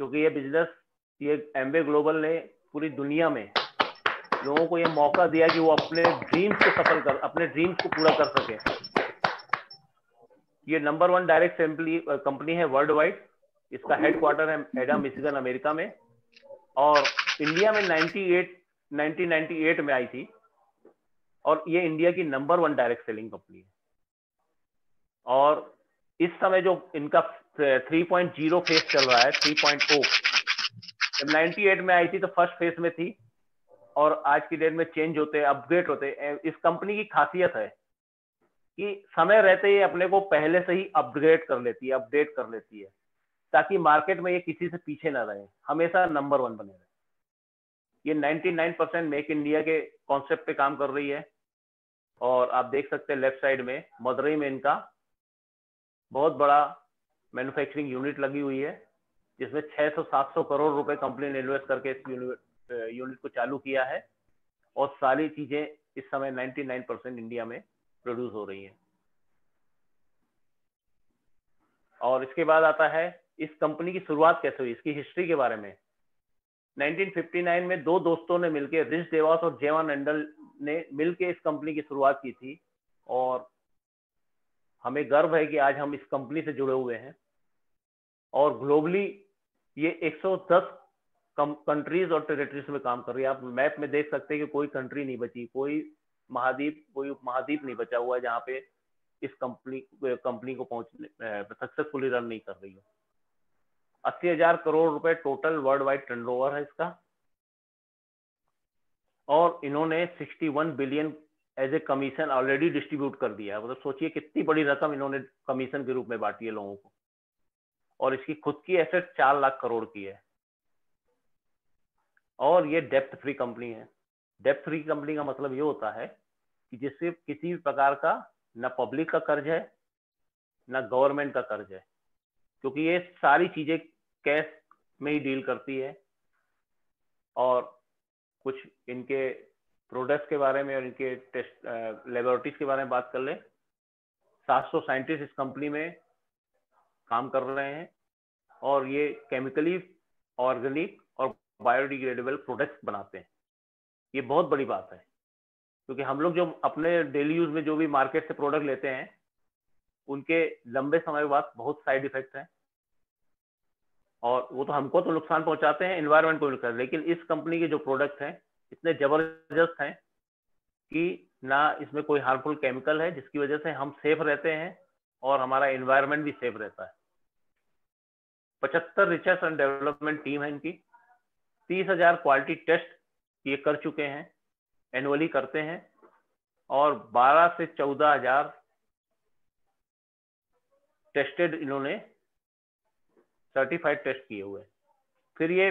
क्योंकि ये बिज़नेस ये एमवे ग्लोबल ने पूरी दुनिया में लोगों को ये मौका दिया कि वो अपने ड्रीम्स को सफल कर, अपने ड्रीम्स को पूरा कर सके। ये नंबर वन डायरेक्ट कंपनी है वर्ल्ड वाइड इसका हेडक्वार्टर है एडा मिशिगन अमेरिका में। और इंडिया में 98 1998 में आई थी। और ये इंडिया की number one direct selling company है। और इस समय जो इनका 3.0 फेस चल रहा है 3.0 जब 98 में आई थी तो फ़र्स्ट फेस में थी और आज की डेट में चेंज होते अपग्रेड होते इस कंपनी की खासियत है कि समय रहते ही अपने को पहले से ही अपग्रेड कर लेती है, अपडेट कर लेती है, ताकि मार्केट में ये किसी से पीछे ना रहे। हमेशा नंबर वन बने रहे। ये 99 परसेंट मेक इंडिया के कॉन्सेप्ट पे काम कर रही है और आप देख सकते हैं लेफ़्ट साइड में, मदुरई में इनका बहुत बड़ा मैन्युफैक्चरिंग यूनिट लगी हुई है। जिसमें 600-700 करोड़ रुपए कंपनी ने इन्वेस्ट करके इस यूनिट को चालू किया है और सारी चीज़ें इस समय 99 परसेंट इंडिया में प्रोड्यूस हो रही हैं। और इसके बाद आता है, इस कंपनी की शुरुआत कैसे हुई, इसकी हिस्ट्री के बारे में। 1959 में दो दोस्तों ने मिलकर रिच देवास और जेवान एंडल ने मिलकर इस कंपनी की शुरुआत की थी और हमें गर्व है कि आज हम इस कंपनी से जुड़े हुए हैं और ग्लोबली ये 110 कंट्रीज़ और टेरिटरीज में काम कर रही है। आप मैप में देख सकते हैं कि कोई कंट्री नहीं बची, कोई महाद्वीप कोई महाद्वीप नहीं बचा हुआ है जहाँ पे इस कंपनी कंपनी को पहुँचने सक्सेसफुली रन नहीं कर रही हो। अस्सी हज़ार करोड़ रुपए टोटल वर्ल्ड वाइड टर्नओवर है इसका। और इन्होंने 61 billion as a commission already distribute कर दिया है। मतलब सोचिए कितनी बड़ी रकम इन्होंने कमीशन के रूप में बांटी है लोगों को। और इसकी खुद की एसेट चार लाख करोड़ की है। और ये डेप्थ फ्री कंपनी है। डेप्थ फ्री कंपनी का मतलब ये होता है कि जिससे किसी भी प्रकार का ना पब्लिक का कर्ज है, ना गवर्नमेंट का कर्ज है। क्योंकि ये सारी चीज़ें कैश में ही डील करती है। और कुछ इनके प्रोडक्ट्स के बारे में और इनके टेस्ट लेबोरेटरीज के बारे में बात कर ले 700 साइंटिस्ट इस कंपनी में काम कर रहे हैं और ये केमिकली ऑर्गेनिक और बायोडिग्रेडेबल प्रोडक्ट्स बनाते हैं। ये बहुत बड़ी बात है, क्योंकि हम लोग जो अपने डेली यूज़ में जो भी मार्केट से प्रोडक्ट लेते हैं, उनके लंबे समय बाद बहुत साइड इफ़ेक्ट हैं और वो तो हमको तो नुकसान पहुंचाते हैं इन्वायरमेंट को नुकसान, लेकिन इस कंपनी के जो प्रोडक्ट हैं, इतने ज़बरदस्त हैं कि ना इसमें कोई हार्मफुल केमिकल है, जिसकी वजह से हम सेफ़ रहते हैं और हमारा इन्वायरमेंट भी सेफ़ रहता है। पचहत्तर रिसर्च एंड डेवलपमेंट टीम है इनकी। तीस हज़ार क्वालिटी टेस्ट ये कर चुके हैं एनुअली करते हैं, और 12 से चौदह हज़ार टेस्टेड इन्होंने सर्टिफाइड टेस्ट किए हुए फिर ये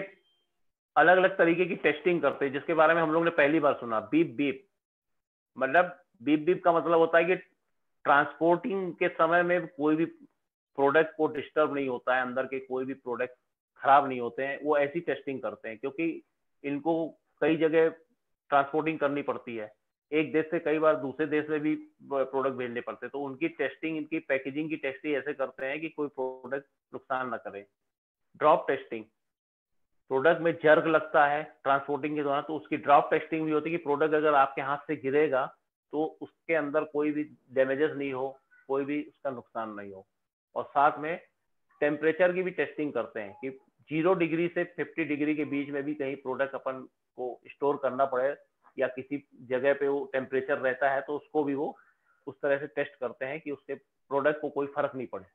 अलग अलग तरीके की टेस्टिंग करते हैं, जिसके बारे में हम लोग ने पहली बार सुना बीप बीप मतलब बीप बीप का मतलब होता है कि ट्रांसपोर्टिंग के समय में कोई भी प्रोडक्ट को डिस्टर्ब नहीं होता है, अंदर के कोई भी प्रोडक्ट खराब नहीं होते हैं, वो ऐसी टेस्टिंग करते हैं, क्योंकि इनको कई जगह ट्रांसपोर्टिंग करनी पड़ती है। एक देश से कई बार दूसरे देश में भी प्रोडक्ट भेजने पड़ते हैं तो उनकी टेस्टिंग इनकी पैकेजिंग की टेस्टिंग ऐसे करते हैं कि कोई प्रोडक्ट नुकसान ना करे। ड्रॉप टेस्टिंग प्रोडक्ट में जर्ग लगता है ट्रांसपोर्टिंग के दौरान तो उसकी ड्रॉप टेस्टिंग भी होती है कि प्रोडक्ट अगर आपके हाथ से गिरेगा तो उसके अंदर कोई भी डैमेजेस नहीं हो, कोई भी उसका नुकसान नहीं हो। और साथ में टेम्परेचर की भी टेस्टिंग करते हैं कि ज़ीरो डिग्री से फिफ्टी डिग्री के बीच में भी कहीं प्रोडक्ट अपन को स्टोर करना पड़े या किसी जगह पे वो टेम्परेचर रहता है तो उसको भी वो उस तरह से टेस्ट करते हैं कि उसके प्रोडक्ट को कोई फ़र्क नहीं पड़े।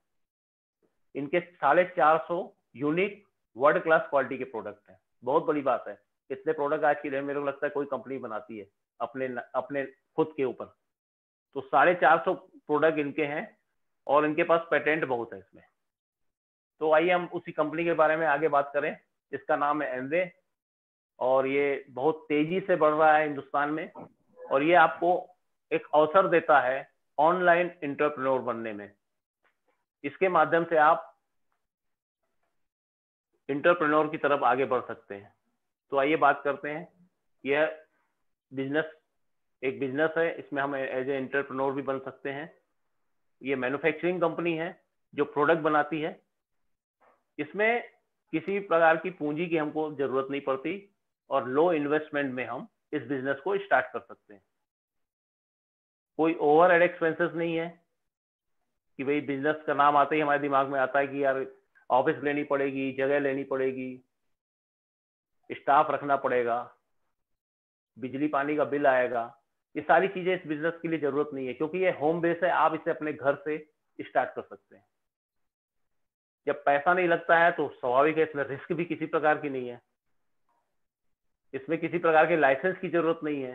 इनके साढ़े चार सौ यूनिक वर्ल्ड क्लास क्वालिटी के प्रोडक्ट हैं। बहुत बड़ी बात है। इतने प्रोडक्ट आज की डेट मेरे को लगता है कोई कंपनी बनाती है अपने अपने खुद के ऊपर। तो साढ़े चार सौ प्रोडक्ट इनके हैं। और इनके पास पेटेंट बहुत है इसमें। तो आइए हम उसी कंपनी के बारे में आगे बात करें इसका नाम है एमवे और ये बहुत तेज़ी से बढ़ रहा है हिंदुस्तान में। और ये आपको एक अवसर देता है ऑनलाइन इंटरप्रेन्योर बनने में। इसके माध्यम से आप इंटरप्रेन्योर की तरफ़ आगे बढ़ सकते हैं। तो आइए बात करते हैं। यह बिज़नेस, एक बिज़नेस है। इसमें हम एज ए इंटरप्रेन्योर भी बन सकते हैं। ये मैन्युफैक्चरिंग कंपनी है, जो प्रोडक्ट बनाती है, इसमें किसी प्रकार की पूंजी की हमको ज़रूरत नहीं पड़ती और लो इन्वेस्टमेंट में हम इस बिज़नेस को स्टार्ट कर सकते हैं। कोई ओवर हेड एक्सपेंसेस नहीं है कि भाई बिज़नेस का नाम आते ही हमारे दिमाग में आता है कि यार ऑफ़िस लेनी पड़ेगी, जगह लेनी पड़ेगी स्टाफ रखना पड़ेगा, बिजली पानी का बिल आएगा ये सारी चीज़ें इस बिज़नेस के लिए ज़रूरत नहीं है, क्योंकि ये होम बेस है, आप इसे अपने घर से स्टार्ट कर सकते हैं। जब पैसा नहीं लगता है तो स्वाभाविक है, इसमें रिस्क भी किसी प्रकार की नहीं है। इसमें किसी प्रकार के लाइसेंस की ज़रूरत नहीं है,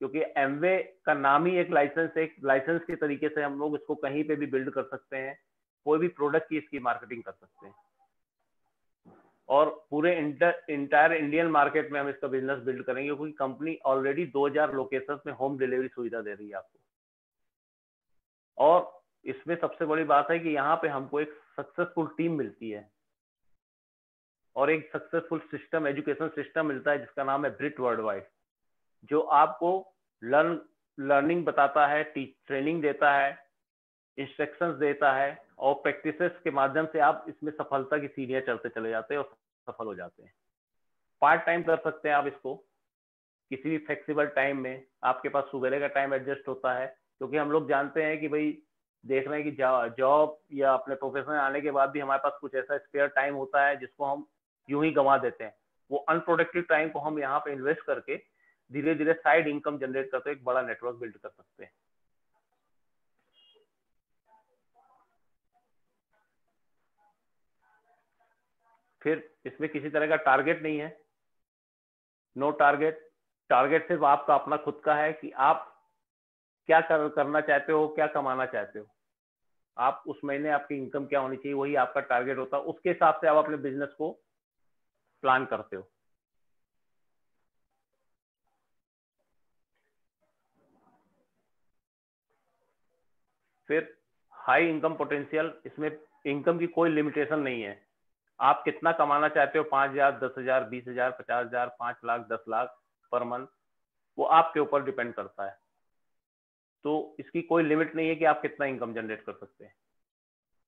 क्योंकि एमवे का नाम ही एक लाइसेंस एक लाइसेंस के तरीके से हम लोग इसको कहीं पे भी बिल्ड कर सकते हैं, कोई भी प्रोडक्ट की इसकी मार्केटिंग कर सकते हैं। और पूरे इंटायर इंडियन मार्केट में हम इसका बिज़नेस बिल्ड करेंगे क्योंकि कंपनी ऑलरेडी 2000 लोकेशन में होम डिलीवरी सुविधा दे रही है आपको। और इसमें सबसे बड़ी बात है कि यहाँ पे हमको एक सक्सेसफुल टीम मिलती है। और एक सक्सेसफुल सिस्टम एजुकेशन सिस्टम मिलता है जिसका नाम है ब्रिट वर्ल्ड वाइड जो आपको लर्न लर्निंग बताता है ट्रेनिंग देता है इंस्ट्रक्शंस देता है और प्रैक्टिस के माध्यम से आप इसमें सफलता की सीढ़ियाँ चलते चले जाते हैं और सफल हो जाते हैं। पार्ट टाइम कर सकते हैं आप इसको। किसी भी फ्लेक्सिबल टाइम में आपके पास सुबह का टाइम एडजस्ट होता है, क्योंकि हम लोग जानते हैं कि भाई देख रहे हैं कि जॉब या अपने प्रोफेशन आने के बाद भी हमारे पास कुछ ऐसा स्पेयर टाइम होता है जिसको हम यूँ ही गंवा देते हैं। वो अनप्रोडक्टिव टाइम को हम यहाँ पे इन्वेस्ट करके धीरे धीरे साइड इनकम जनरेट करते एक बड़ा नेटवर्क बिल्ड कर सकते हैं। फिर इसमें किसी तरह का टारगेट नहीं है। नो टारगेट टारगेट सिर्फ़ आपका अपना खुद का है कि आप क्या कर, करना चाहते हो क्या कमाना चाहते हो। आप उस महीने आपकी इनकम क्या होनी चाहिए वही आपका टारगेट होता है। उसके हिसाब से आप अपने बिज़नेस को प्लान करते हो। फिर हाई इनकम पोटेंशियल इसमें इनकम की कोई लिमिटेशन नहीं है। आप कितना कमाना चाहते हो? पाँच हज़ार, दस हज़ार, बीस हज़ार, पचास हज़ार, पाँच लाख, दस लाख पर मंथ, वो आपके ऊपर डिपेंड करता है। तो इसकी कोई लिमिट नहीं है कि आप कितना इनकम जनरेट कर सकते हैं।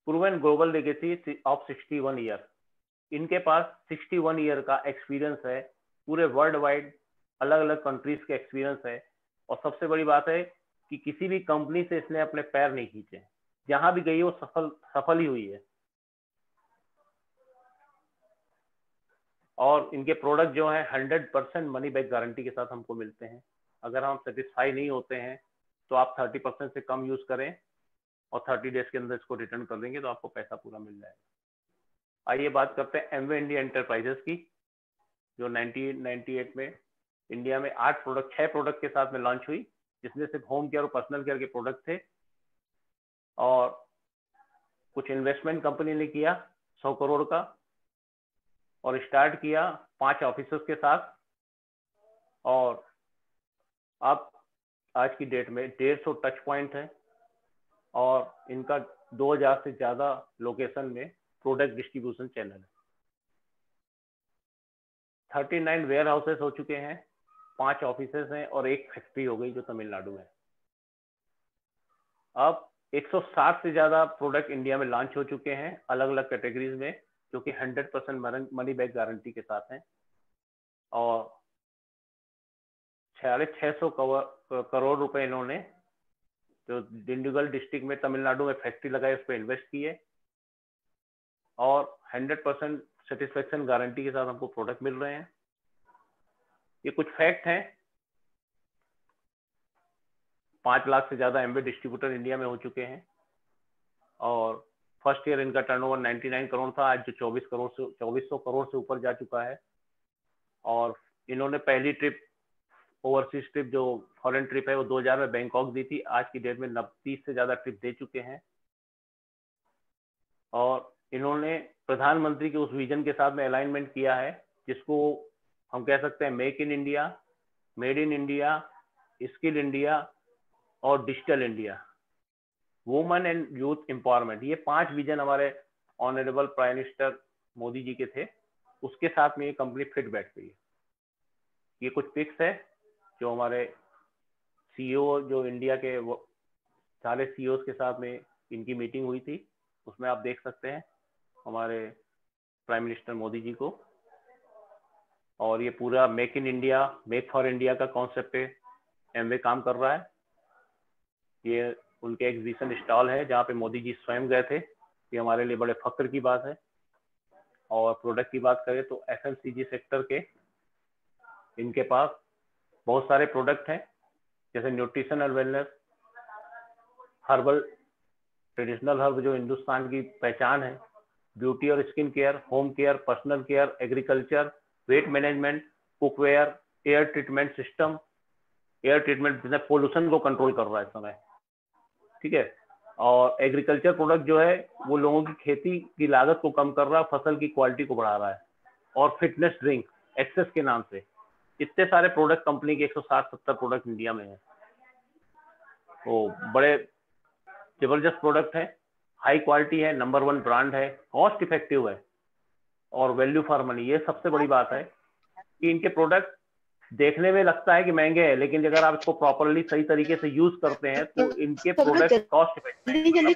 Proven global legacy of sixty one year इनके पास सिक्सटी वन ईयर का एक्सपीरियंस है। पूरे वर्ल्ड वाइड अलग अलग कंट्रीज़ के एक्सपीरियंस है। और सबसे बड़ी बात है कि किसी भी कंपनी से इसने अपने पैर नहीं खींचे। जहाँ भी गई, वो सफल सफल ही हुई है। और इनके प्रोडक्ट जो है hundred percent money back guarantee के साथ हमको मिलते हैं। अगर हम सेटिस्फाई नहीं होते हैं तो आप थर्टी परसेंट से कम यूज़ करें और थर्टी डेज़ के अंदर इसको रिटर्न कर देंगे तो आपको पैसा पूरा मिल जाएगा। आइए बात करते हैं एमवे इंडिया एंटरप्राइजेस की, जो 1998 में इंडिया में आठ प्रोडक्ट छह प्रोडक्ट के साथ में लॉन्च हुई, जिसमें सिर्फ़ होम केयर और पर्सनल केयर के प्रोडक्ट थे और कुछ इन्वेस्टमेंट कंपनी ने किया, सौ करोड़ का। और स्टार्ट किया पाँच ऑफिसर्स के साथ। और अब आज की डेट में डेढ़ सौ टच पॉइंट है और इनका 2000 से ज़्यादा लोकेशन में प्रोडक्ट डिस्ट्रीब्यूशन चैनल है। 39 वेयर हाउसेस हो चुके हैं, पाँच ऑफ़िस हैं और एक फैक्ट्री हो गई जो तमिलनाडु है अब 160 से ज़्यादा प्रोडक्ट इंडिया में लॉन्च हो चुके हैं अलग अलग कैटेगरीज में। जो कि 100 परसेंट मनी बैक गारंटी के साथ हैं। और साढ़े छः सौ करोड़ रुपए इन्होंने जो डिंडीगल डिस्ट्रिक्ट में तमिलनाडु में फैक्ट्री लगाई, उस पर इन्वेस्ट किए। और 100 परसेंट सेटिस्फेक्शन गारंटी के साथ हमको प्रोडक्ट मिल रहे हैं। ये कुछ फैक्ट हैं। पाँच लाख से ज़्यादा एमबे डिस्ट्रीब्यूटर इंडिया में हो चुके हैं। और फ़र्स्ट ईयर इनका टर्नओवर 99 करोड़ था, आज जो 24 करोड़ से 2400 करोड़ से ऊपर जा चुका है। और इन्होंने पहली ट्रिप ओवरसीज ट्रिप जो फॉरेन ट्रिप है, वो 2000 में बैंकॉक दी थी। आज की डेट में तीस से ज़्यादा ट्रिप दे चुके हैं। और इन्होंने प्रधानमंत्री के उस विजन के साथ में अलाइनमेंट किया है, जिसको हम कह सकते हैं make in India made in India skill India और digital India women and youth empowerment ये पाँच विजन हमारे honourable prime minister Modi ji के थे। उसके साथ में ये कंपनी फिट बैठ गई है। ये कुछ पिक्स है जो हमारे सीईओ e जो इंडिया के सारे सीईओ e के साथ में इनकी मीटिंग हुई थी। उसमें आप देख सकते हैं हमारे प्राइम मिनिस्टर मोदी जी को। और ये पूरा make in India make for India का कॉन्सेप्ट पे एमवे काम कर रहा है। ये उनके एग्जीबिशन स्टॉल है, जहाँ पे मोदी जी स्वयं गए थे। ये हमारे लिए बड़े फख्र की बात है। और प्रोडक्ट की बात करें तो एफ़ सेक्टर के, इनके पास बहुत सारे प्रोडक्ट हैं, जैसे nutritional wellness herbal traditional herb जो हिंदुस्तान की पहचान है ब्यूटी और skin care home care personal care agriculture weight management cookware air treatment system air treatment pollution को कंट्रोल कर रहा है इस समय। ठीक है? और एग्रीकल्चर प्रोडक्ट जो है, वो लोगों की खेती की लागत को कम कर रहा है, फ़सल की क्वालिटी को बढ़ा रहा है। और फिटनेस ड्रिंक एक्सेस के नाम से। इतने सारे प्रोडक्ट कंपनी के 160 70 प्रोडक्ट इंडिया में है। तो बड़े ज़बरदस्त प्रोडक्ट है। हाई क्वालिटी है नंबर वन ब्रांड है कॉस्ट इफ़ेक्टिव है। और वैल्यू फॉर मनी ये सबसे बड़ी बात है कि इनके प्रोडक्ट देखने में लगता है कि महँगे हैं लेकिन अगर आप इसको प्रॉपरली सही तरीके से यूज़ करते हैं तो इनके प्रोडक्ट कॉस्ट इफ़ेक्टिव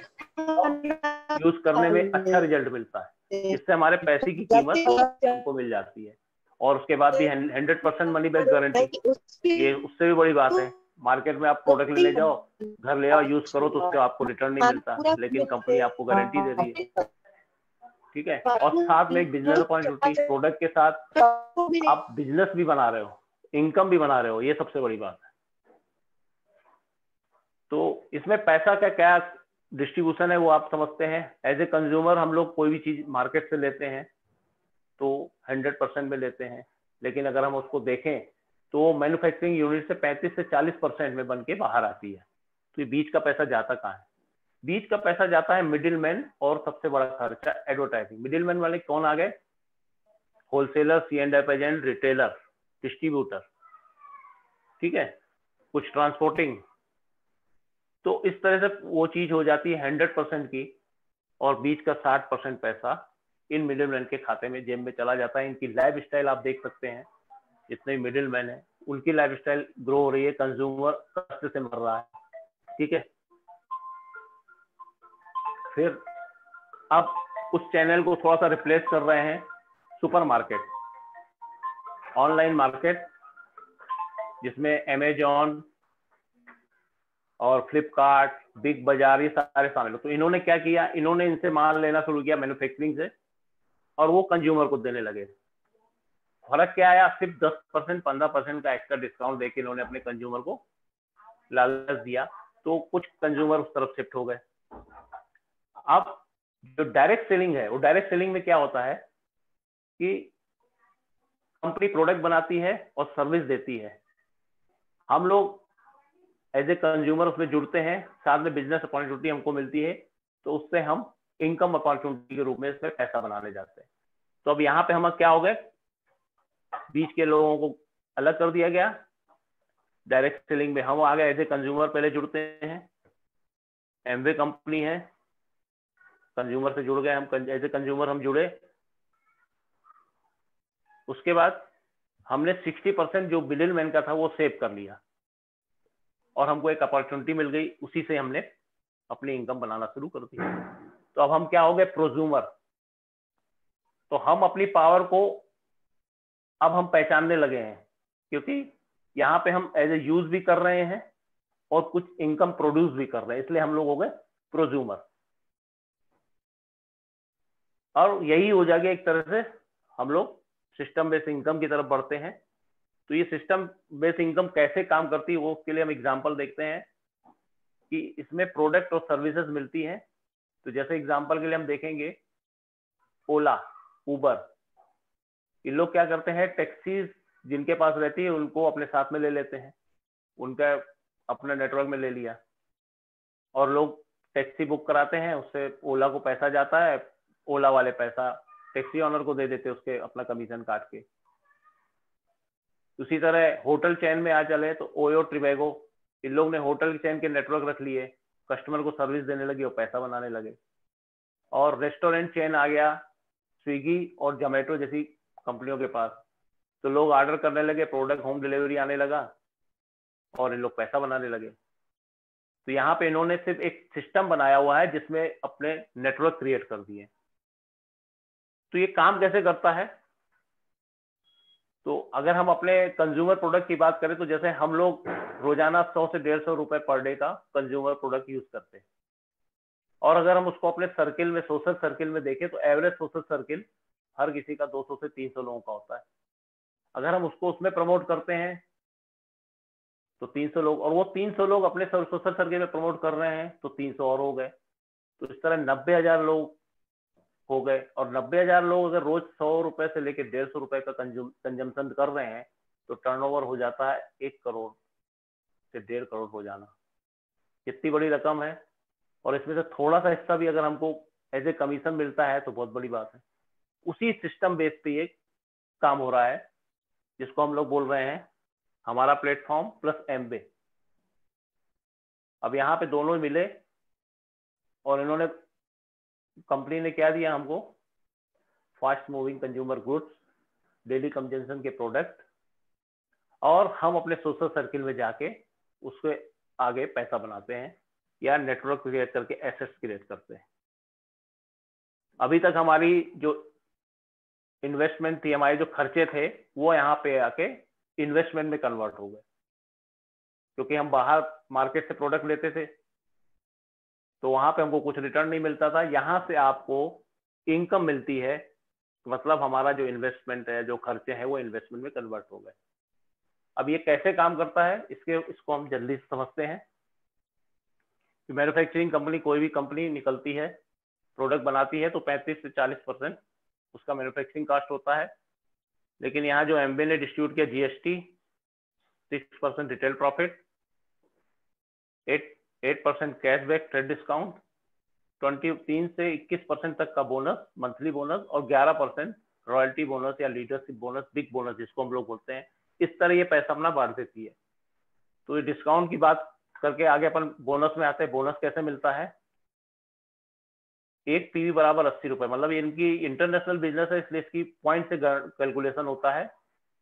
यूज़ करने में अच्छा रिज़ल्ट मिलता है। इससे हमारे पैसे की कीमत हमको मिल जाती है। और उसके बाद भी hundred percent money back guarantee ये उससे भी बड़ी बात है। मार्केट में आप प्रोडक्ट ले जाओ घर ले आओ यूज़ करो तो उससे आपको रिटर्न नहीं मिलता। लेकिन कंपनी आपको गारंटी दे रही है। ठीक है? और साथ में एक बिज़नेस अपॉर्चुनिटी प्रोडक्ट के साथ आप बिज़नेस भी बना रहे हो। इनकम भी बना रहे हो, ये सबसे बड़ी बात है। तो इसमें पैसा का क्या डिस्ट्रीब्यूशन है, वो आप समझते हैं। एज ए कंज्यूमर हम लोग कोई भी चीज़ मार्केट से लेते हैं तो हंड्रेड परसेंट में लेते हैं। लेकिन अगर हम उसको देखें तो मैन्युफैक्चरिंग यूनिट से 35 से 40 परसेंट में बन के बाहर आती है। तो ये बीच का पैसा जाता कहाँ है? बीच का पैसा जाता है मिडिल मैन और सबसे बड़ा खर्चा एडवर्टाइजिंग मिडिल मैन वाले कौन आ गए? Wholesaler C and agent retailer distributor ठीक है? कुछ ट्रांसपोर्टिंग तो इस तरह से वो चीज़ हो जाती है हंड्रेड परसेंट की और बीच का साठ परसेंट पैसा इन मिडिल मैन के खाते में, जेब में चला जाता है। इनकी लाइफ स्टाइल आप देख सकते हैं। जितने मिडिल मैन है, उनकी लाइफ स्टाइल ग्रो हो रही है। कंज्यूमर कष्ट से मर रहा है। ठीक है? फिर अब उस चैनल को थोड़ा सा रिप्लेस कर रहे हैं। सुपर मार्केट ऑनलाइन मार्केट, जिसमें अमेजोन और फ्लिपकार्ट बिग बाज़ार ये सारे शामिल तो इन्होंने क्या किया? इन्होंने इनसे माल लेना शुरू किया मैन्युफैक्चरिंग से, और वो कंज्यूमर को देने लगे। फ़र्क क्या आया? सिर्फ़ दस परसेंट, पंद्रह परसेंट का एक्स्ट्रा डिस्काउंट देके इन्होंने अपने कंज्यूमर को लालच दिया तो कुछ कंज्यूमर उस तरफ़ शिफ्ट हो गए। अब जो डायरेक्ट सेलिंग है, वो डायरेक्ट सेलिंग में क्या होता है कि कंपनी प्रोडक्ट बनाती है और सर्विस देती है। हम लोग एज ए कंज्यूमर उसमें जुड़ते हैं, साथ में बिज़नेस अपॉर्चुनिटी हमको मिलती है तो उससे हम इनकम अपॉर्चुनिटी के रूप में इसमें पैसा बनाने जाते हैं। तो अब यहाँ पे हम क्या हो गए बीच के लोगों को अलग कर दिया गया। डायरेक्ट सेलिंग में हम आ गए एज ए कंज्यूमर पहले जुड़ते हैं। एमवे कंपनी है। कंज्यूमर से जुड़ गए हम एज ए कंज्यूमर हम जुड़े। उसके बाद हमने 60 परसेंट जो बिलिल मैन का था, वो सेव कर लिया। और हमको एक अपॉर्चुनिटी मिल गई, उसी से हमने अपनी इनकम बनाना शुरू कर दी। तो अब हम क्या हो गए? प्रोज्यूमर तो हम अपनी पावर को अब हम पहचानने लगे हैं, क्योंकि यहाँ पे हम एज ए यूज़ भी कर रहे हैं और कुछ इनकम प्रोड्यूस भी कर रहे हैं, इसलिए हम लोग हो गए प्रोज्यूमर और यही हो जाएगा एक तरह से हम लोग सिस्टम बेस्ड इनकम की तरफ़ बढ़ते हैं तो ये सिस्टम बेस्ड इनकम कैसे काम करती है वो उसके लिए हम एग्जांपल देखते हैं कि इसमें प्रोडक्ट और सर्विसेज़ मिलती हैं। तो जैसे एग्जांपल के लिए हम देखेंगे ओला उबर ये लोग क्या करते हैं टैक्सीज जिनके पास रहती है, उनको अपने साथ में ले लेते हैं, उनका अपना नेटवर्क में ले लिया। और लोग टैक्सी बुक कराते हैं, उससे ओला को पैसा जाता है ओला वाले पैसा टैक्सी ऑनर को दे देते उसके अपना कमीशन काट के। उसी तरह होटल चैन में आ चले तो ओयो, ट्रिबेगो, इन लोग ने होटल चैन के नेटवर्क रख लिए कस्टमर को सर्विस देने लगे और पैसा बनाने लगे। और रेस्टोरेंट चैन आ गया, स्विगी और जोमेटो जैसी कंपनियों के पास। तो लोग ऑर्डर करने लगे प्रोडक्ट होम डिलीवरी आने लगा और इन लोग पैसा बनाने लगे। तो यहाँ पे इन्होंने सिर्फ़ एक सिस्टम बनाया हुआ है जिसमें अपने नेटवर्क क्रिएट कर दिए। तो ये काम कैसे करता है? तो अगर हम अपने कंज्यूमर प्रोडक्ट की बात करें तो जैसे हम लोग रोज़ाना सौ से डेढ़ सौ रुपए पर डे का कंज्यूमर प्रोडक्ट यूज़ करते हैं। और अगर हम उसको अपने सर्किल में सोशल सर्किल में देखें तो एवरेज सोशल सर्किल हर किसी का 200 से 300 लोगों का होता है। अगर हम उसको उसमें प्रमोट करते हैं तो 300 लोग, और वो 300 लोग अपने सोशल सर्किल में प्रमोट कर रहे हैं तो 300 और हो गए। तो इस तरह नब्बे हज़ार लोग हो गए और नब्बे हज़ार लोग अगर रोज सौ रुपए से लेकर डेढ़ सौ रुपए का कंजम्पन कर रहे हैं तो टर्नओवर हो जाता है एक करोड़ से डेढ़ करोड़ हो जाना। कितनी बड़ी रकम है। और इसमें से थोड़ा सा हिस्सा भी अगर हमको एज ए कमीशन मिलता है तो बहुत बड़ी बात है। उसी सिस्टम बेस पे ये काम हो रहा है, जिसको हम लोग बोल रहे हैं हमारा प्लेटफॉर्म प्लस एम अब यहाँ पे दोनों मिले और इन्होंने कंपनी ने क्या दिया हमको? Fast moving consumer goods daily consumption के प्रोडक्ट और हम अपने सोशल सर्किल में जाके उसके आगे पैसा बनाते हैं, या नेटवर्क क्रिएट करके एसेट्स क्रिएट करते हैं। अभी तक हमारी जो इन्वेस्टमेंट थी, हमारे जो खर्चे थे, वो यहाँ पे आके इन्वेस्टमेंट में कन्वर्ट हो गए। क्योंकि हम बाहर मार्केट से प्रोडक्ट लेते थे तो वहाँ पे हमको कुछ रिटर्न नहीं मिलता था। यहाँ से आपको इनकम मिलती है। मतलब हमारा जो इन्वेस्टमेंट है, जो खर्चे हैं, वो इन्वेस्टमेंट में कन्वर्ट हो गए। अब ये कैसे काम करता है, इसके, इसको हम जल्दी समझते हैं। कि मैन्युफैक्चरिंग कंपनी कोई भी कंपनी निकलती है प्रोडक्ट बनाती है तो 35 से 40 परसेंट उसका मैन्युफैक्चरिंग कास्ट होता है। लेकिन यहाँ जो एमबी ने डिस्ट्रीब्यूट किया GST six percent retail profit eight eight percent cashback, trade discount, twenty तीन से इक्कीस परसेंट तक का बोनस, मंथली बोनस, और ग्यारह परसेंट रॉयल्टी बोनस या लीडरशिप बोनस, बिग बोनस, जिसको हम लोग बोलते हैं। इस तरह ये पैसा अपना बांट देती है। तो ये डिस्काउंट की बात करके आगे अपन बोनस में आते हैं। बोनस कैसे मिलता है? एक पीवी बराबर अस्सी रुपए मतलब इनकी इंटरनेशनल बिज़नेस है, इसलिए इसकी पॉइंट से कैलकुलेशन होता है।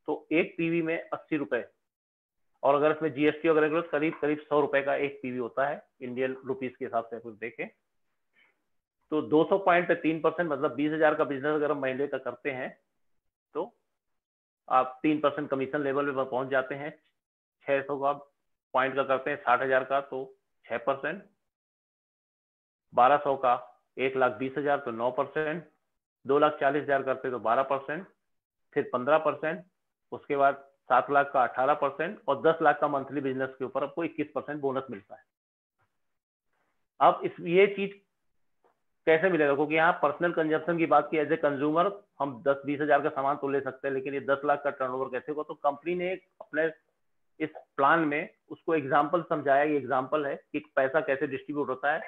तो एक पीवी में अस्सी रुपए और अगर इसमें जीएसटी वगैरह करीब करीब सौ रुपए का एक पीवी होता है इंडियन रुपीज़ के हिसाब से कुछ देखें। तो 200 पॉइंट पे तीन परसेंट मतलब बीस हज़ार का बिज़नेस अगर हम महीने का करते हैं तो आप तीन परसेंट कमीशन लेवल पे पहुँच जाते हैं। छह सौ का पॉइंट का करते हैं, साठ हज़ार का तो छह परसेंट। बारह सौ का एक लाख बीस हज़ार तो नौ परसेंट। दो लाख चालीस हज़ार करते तो बारह परसेंट। फिर पंद्रह परसेंट। उसके बाद सात लाख का अठारह परसेंट और दस लाख का मंथली बिज़नेस के ऊपर आपको इक्कीस परसेंट बोनस मिलता है। अब इस, ये चीज़ कैसे मिलेगा? क्योंकि यहाँ पर्सनल कंजप्शन की बात की एज ए कंज्यूमर हम दस, बीस हज़ार का सामान तो ले सकते हैं, लेकिन ये दस लाख का टर्नओवर कैसे होगा? तो कंपनी ने एक अपने इस प्लान में उसको एग्ज़ाम्पल समझाया। ये एग्ज़ाम्पल है कि पैसा कैसे डिस्ट्रीब्यूट होता है।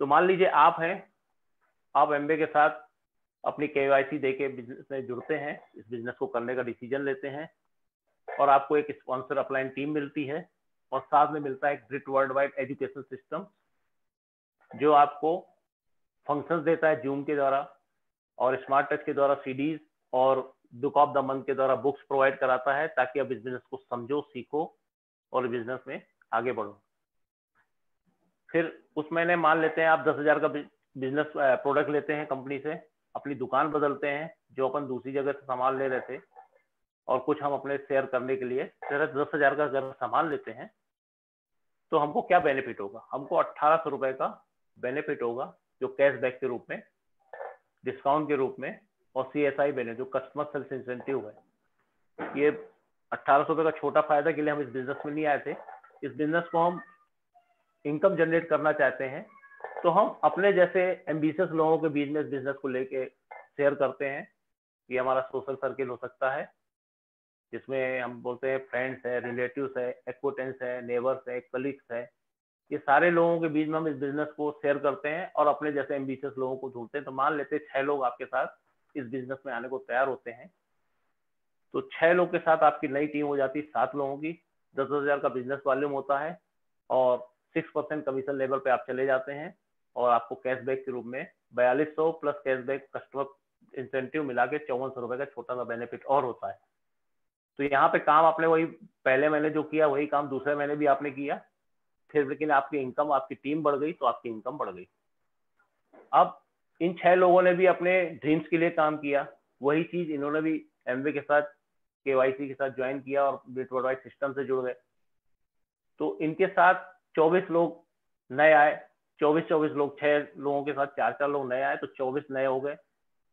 तो मान लीजिए आप हैं, आप एमबे के साथ अपनी के वाई सी दे के बिज़नेस में जुड़ते हैं, इस बिज़नेस को करने का डिसीज़न लेते हैं। और आपको एक स्पॉन्सर अपलाइन टीम मिलती है और साथ में मिलता है great world wide education system जो आपको फ़ंक्शंस देता है जूम के द्वारा और स्मार्ट टच के द्वारा सीडीज और दुक ऑफ़ द मंथ के द्वारा बुक्स प्रोवाइड कराता है ताकि आप बिज़नेस को समझो, सीखो और बिज़नेस में आगे बढ़ो। फिर उस महीने मान लेते हैं आप दस हज़ार का बिज़नेस प्रोडक्ट लेते हैं कंपनी से, अपनी दुकान बदलते हैं, जो अपन दूसरी जगह से सामान ले रहे थे और कुछ हम अपने शेयर करने के लिए दस हज़ार का अगर सामान लेते हैं तो हमको क्या बेनिफिट होगा? हमको अट्ठारह सौ रुपए का बेनिफिट होगा, जो कैशबैक के रूप में डिस्काउंट के रूप में, और सी एस आई बेनिफिट जो कस्टमर सेल्स इंसेंटिव है। ये अट्ठारह सौ रुपए का छोटा फ़ायदा के लिए हम इस बिज़नेस में नहीं आए थे। इस बिज़नेस को हम इनकम जनरेट करना चाहते हैं तो हम अपने जैसे एम्बिशियस लोगों के बीच में इस बिज़नेस को लेके शेयर करते हैं ये हमारा सोशल सर्किल हो सकता है जिसमें हम बोलते हैं फ्रेंड्स है रिलेटिव्स है एक्वटेंस है नेबर्स है कलीग्स है, ये सारे लोगों के बीच में हम इस बिज़नेस को शेयर करते हैं और अपने जैसे एम्बिशियस लोगों को ढूंढते हैं। तो मान लेते हैं छह लोग आपके साथ इस बिज़नेस में आने को तैयार होते हैं। तो छह लोग के साथ आपकी नई टीम हो जाती है, सात लोगों की। दस हज़ार का बिज़नेस वॉल्यूम होता है और सिक्स परसेंट कमीशन लेवल पे आप चले जाते हैं और आपको कैशबैक के रूप में बयालीस सौ प्लस कैशबैक कस्टमर इंसेंटिव मिला के चौवन सौ रुपए का छोटा सा बेनिफिट और होता है। तो यहाँ पे काम आपने वही, पहले मैंने जो किया, वही काम दूसरे महीने भी आपने किया। फिर लेकिन आपकी इनकम आपकी टीम बढ़ गई तो आपकी इनकम बढ़ गई। अब इन छह लोगों ने भी अपने ड्रीम्स के लिए काम किया। वही चीज़ इन्होंने भी एमवे के साथ के के साथ ज्वाइन किया और बिटवर्ड सिस्टम से जुड़ गए। तो इनके साथ 24 लोग नए आए। 24 24 लोग, छह लोगों के साथ चार चार लोग नए आए तो 24 नए हो गए।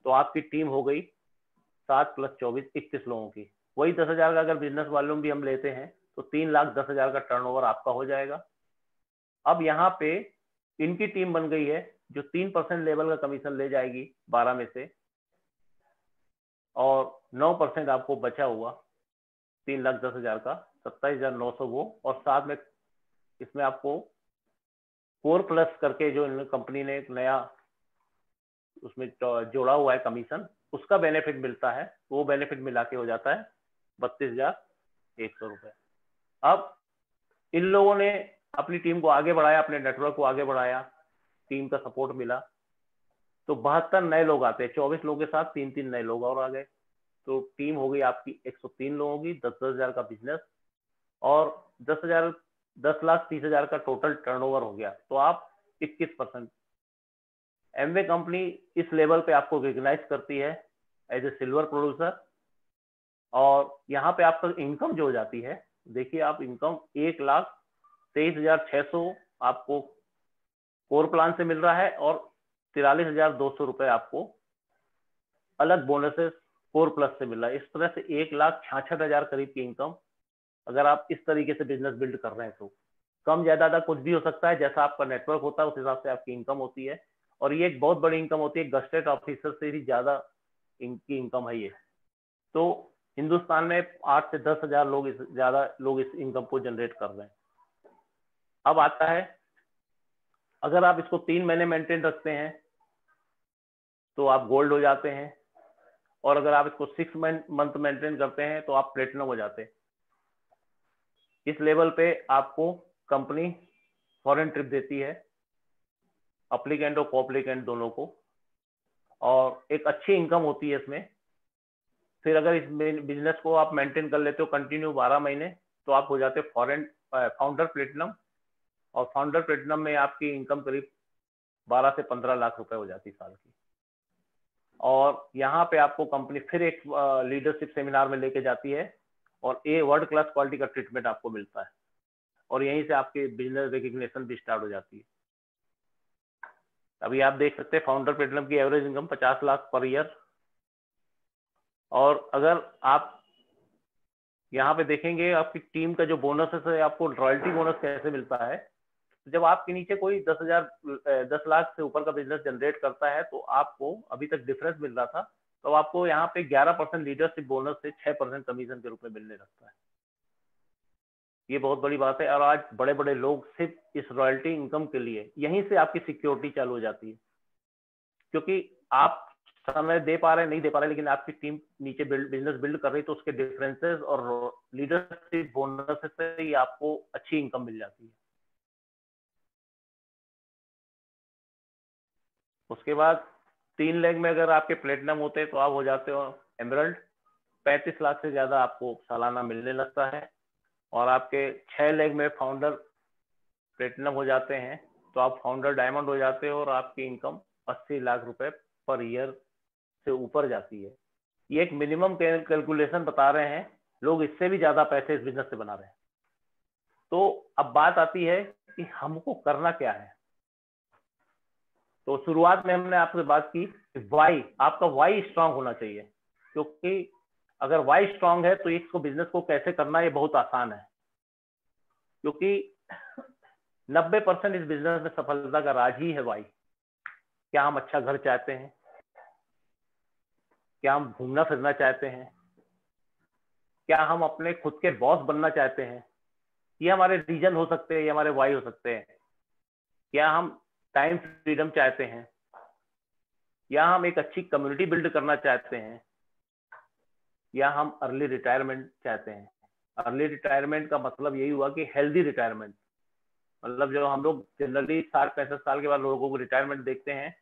तो आपकी टीम हो गई सात प्लस चौबीस, इक्कीस लोगों की। वही दस हज़ार का अगर बिज़नेस वॉल्यूम भी हम लेते हैं तो तीन लाख दस हज़ार का टर्नओवर आपका हो जाएगा। अब यहाँ पे इनकी टीम बन गई है, जो तीन परसेंट लेवल का कमीशन ले जाएगी बारह में से, और नौ परसेंट आपको बचा हुआ तीन लाख दस हज़ार का, सत्ताईस हज़ार नौ सौ वो, और साथ में इसमें आपको फोर प्लस करके जो कंपनी ने एक नया उसमें जोड़ा हुआ है कमीशन उसका बेनिफिट मिलता है, वो बेनिफिट मिला के हो जाता है। बत्तीस हज़ार एक सौ रुपए। अब इन लोगों ने अपनी टीम को आगे बढ़ाया, अपने नेटवर्क को आगे बढ़ाया, टीम का सपोर्ट मिला। तो बहत्तर नए लोग आते हैं, चौबीस लोगों के साथ तीन तीन नए लोग और आ गए। तो टीम हो गई आपकी 103 लोगों की दस दस हज़ार का बिज़नेस और दस हज़ार, दस लाख तीस हज़ार का टोटल टर्नओवर हो गया। तो आप 21 परसेंट। एमवे कंपनी इस लेवल पे आपको रिकग्नाइज करती है एज ए सिल्वर प्रोड्यूसर और यहाँ पे आपका इनकम जो हो जाती है, देखिए आप इनकम एक लाख तेईस हज़ार छह सौ आपको कोर प्लान से मिल रहा है और तिरालीस हज़ार दो सौ रुपए आपको अलग बोनसेस कोर प्लस से मिल रहा है। इस तरह से एक लाख छाछठ हज़ार करीब की इनकम अगर आप इस तरीके से बिज़नेस बिल्ड कर रहे हैं तो। कम ज़्यादा कुछ भी हो सकता है, जैसा आपका नेटवर्क होता है, उस हिसाब से आपकी इनकम होती है। और ये एक बहुत बड़ी इनकम होती है गस्टेट ऑफिसर से भी ज़्यादा इनकी इनकम है ये। तो हिंदुस्तान में आठ से दस हज़ार लोग इस, ज़्यादा लोग इस इनकम को जनरेट कर रहे हैं। अब आता है, अगर आप इसको तीन महीने मेंटेन रखते हैं तो आप गोल्ड हो जाते हैं, और अगर आप इसको सिक्स मंथ मेंटेन करते हैं तो आप प्लेटिनम हो जाते हैं। इस लेवल पे आपको कंपनी फॉरेन ट्रिप देती है अप्लीकेंट और कॉप्लीकेंट दोनों को, और एक अच्छी इनकम होती है इसमें। फिर अगर इस बिज़नेस को आप मेंटेन कर लेते हो कंटिन्यू 12 महीने तो आप हो जाते फॉरेन फाउंडर प्लेटिनम और फाउंडर प्लेटिनम में आपकी इनकम करीब 12 से 15 लाख रुपए हो जाती साल की। और यहाँ पे आपको कंपनी फिर एक लीडरशिप सेमिनार में लेके जाती है और ए वर्ल्ड क्लास क्वालिटी का ट्रीटमेंट आपको मिलता है। और यहीं से आपकी बिज़नेस रिकग्निशन भी स्टार्ट हो जाती है। अभी आप देख सकते हैं फाउंडर प्लेटिनम की average income 50 lakh per year और अगर आप यहाँ पे देखेंगे आपकी टीम का जो बोनस है, आपको रॉयल्टी बोनस कैसे मिलता है? जब आपके नीचे कोई दस हज़ार दस लाख से ऊपर का बिज़नेस जनरेट करता है तो आपको अभी तक डिफरेंस मिल रहा था तो आपको यहाँ पे ग्यारह परसेंट लीडरशिप बोनस से छह परसेंट कमीशन के रूप में मिलने लगता है। ये बहुत बड़ी बात है, और आज बड़े बड़े लोग सिर्फ़ इस रॉयल्टी इनकम के लिए, यहीं से आपकी सिक्योरिटी चालू हो जाती है। क्योंकि आप समय दे पा रहे नहीं दे पा रहे लेकिन आपकी टीम नीचे बिल्ड बिज़नेस बिल्ड कर रही तो उसके डिफरेंसेस और लीडरशिप बोनस से ही आपको अच्छी इनकम मिल जाती है। उसके बाद तीन लेग में अगर आपके प्लेटिनम होते तो आप हो जाते हो एमरल्ड पैंतीस लाख से ज़्यादा आपको सालाना मिलने लगता है। और आपके छह लेग में फाउंडर प्लेटिनम हो जाते हैं तो आप फाउंडर डायमंड हो जाते हो और आपकी इनकम अस्सी लाख रुपए पर ईयर से ऊपर जाती है। ये एक मिनिमम कैलकुलेशन बता रहे हैं। लोग इससे भी ज़्यादा पैसे इस बिज़नेस से बना रहे हैं। तो अब बात आती है कि हमको करना क्या है। तो शुरुआत में हमने आपसे बात की वाई आपका वाई स्ट्रांग होना चाहिए। क्योंकि अगर वाई स्ट्रांग है तो इसको बिज़नेस को कैसे करना, ये बहुत आसान है। क्योंकि 90 परसेंट इस बिज़नेस में सफलता का राज ही है वाई क्या हम अच्छा घर चाहते हैं? क्या हम घूमना फिरना चाहते हैं? क्या हम अपने खुद के बॉस बनना चाहते हैं? ये हमारे रीजन हो सकते हैं, ये हमारे वाई हो सकते हैं। क्या हम टाइम फ्रीडम चाहते हैं? या हम एक अच्छी कम्युनिटी बिल्ड करना चाहते हैं? या हम अर्ली रिटायरमेंट चाहते हैं? अर्ली रिटायरमेंट का मतलब यही हुआ कि हेल्दी रिटायरमेंट मतलब जो हम लोग जनरली साठ पैंसठ साल के बाद लोगों को रिटायरमेंट देखते हैं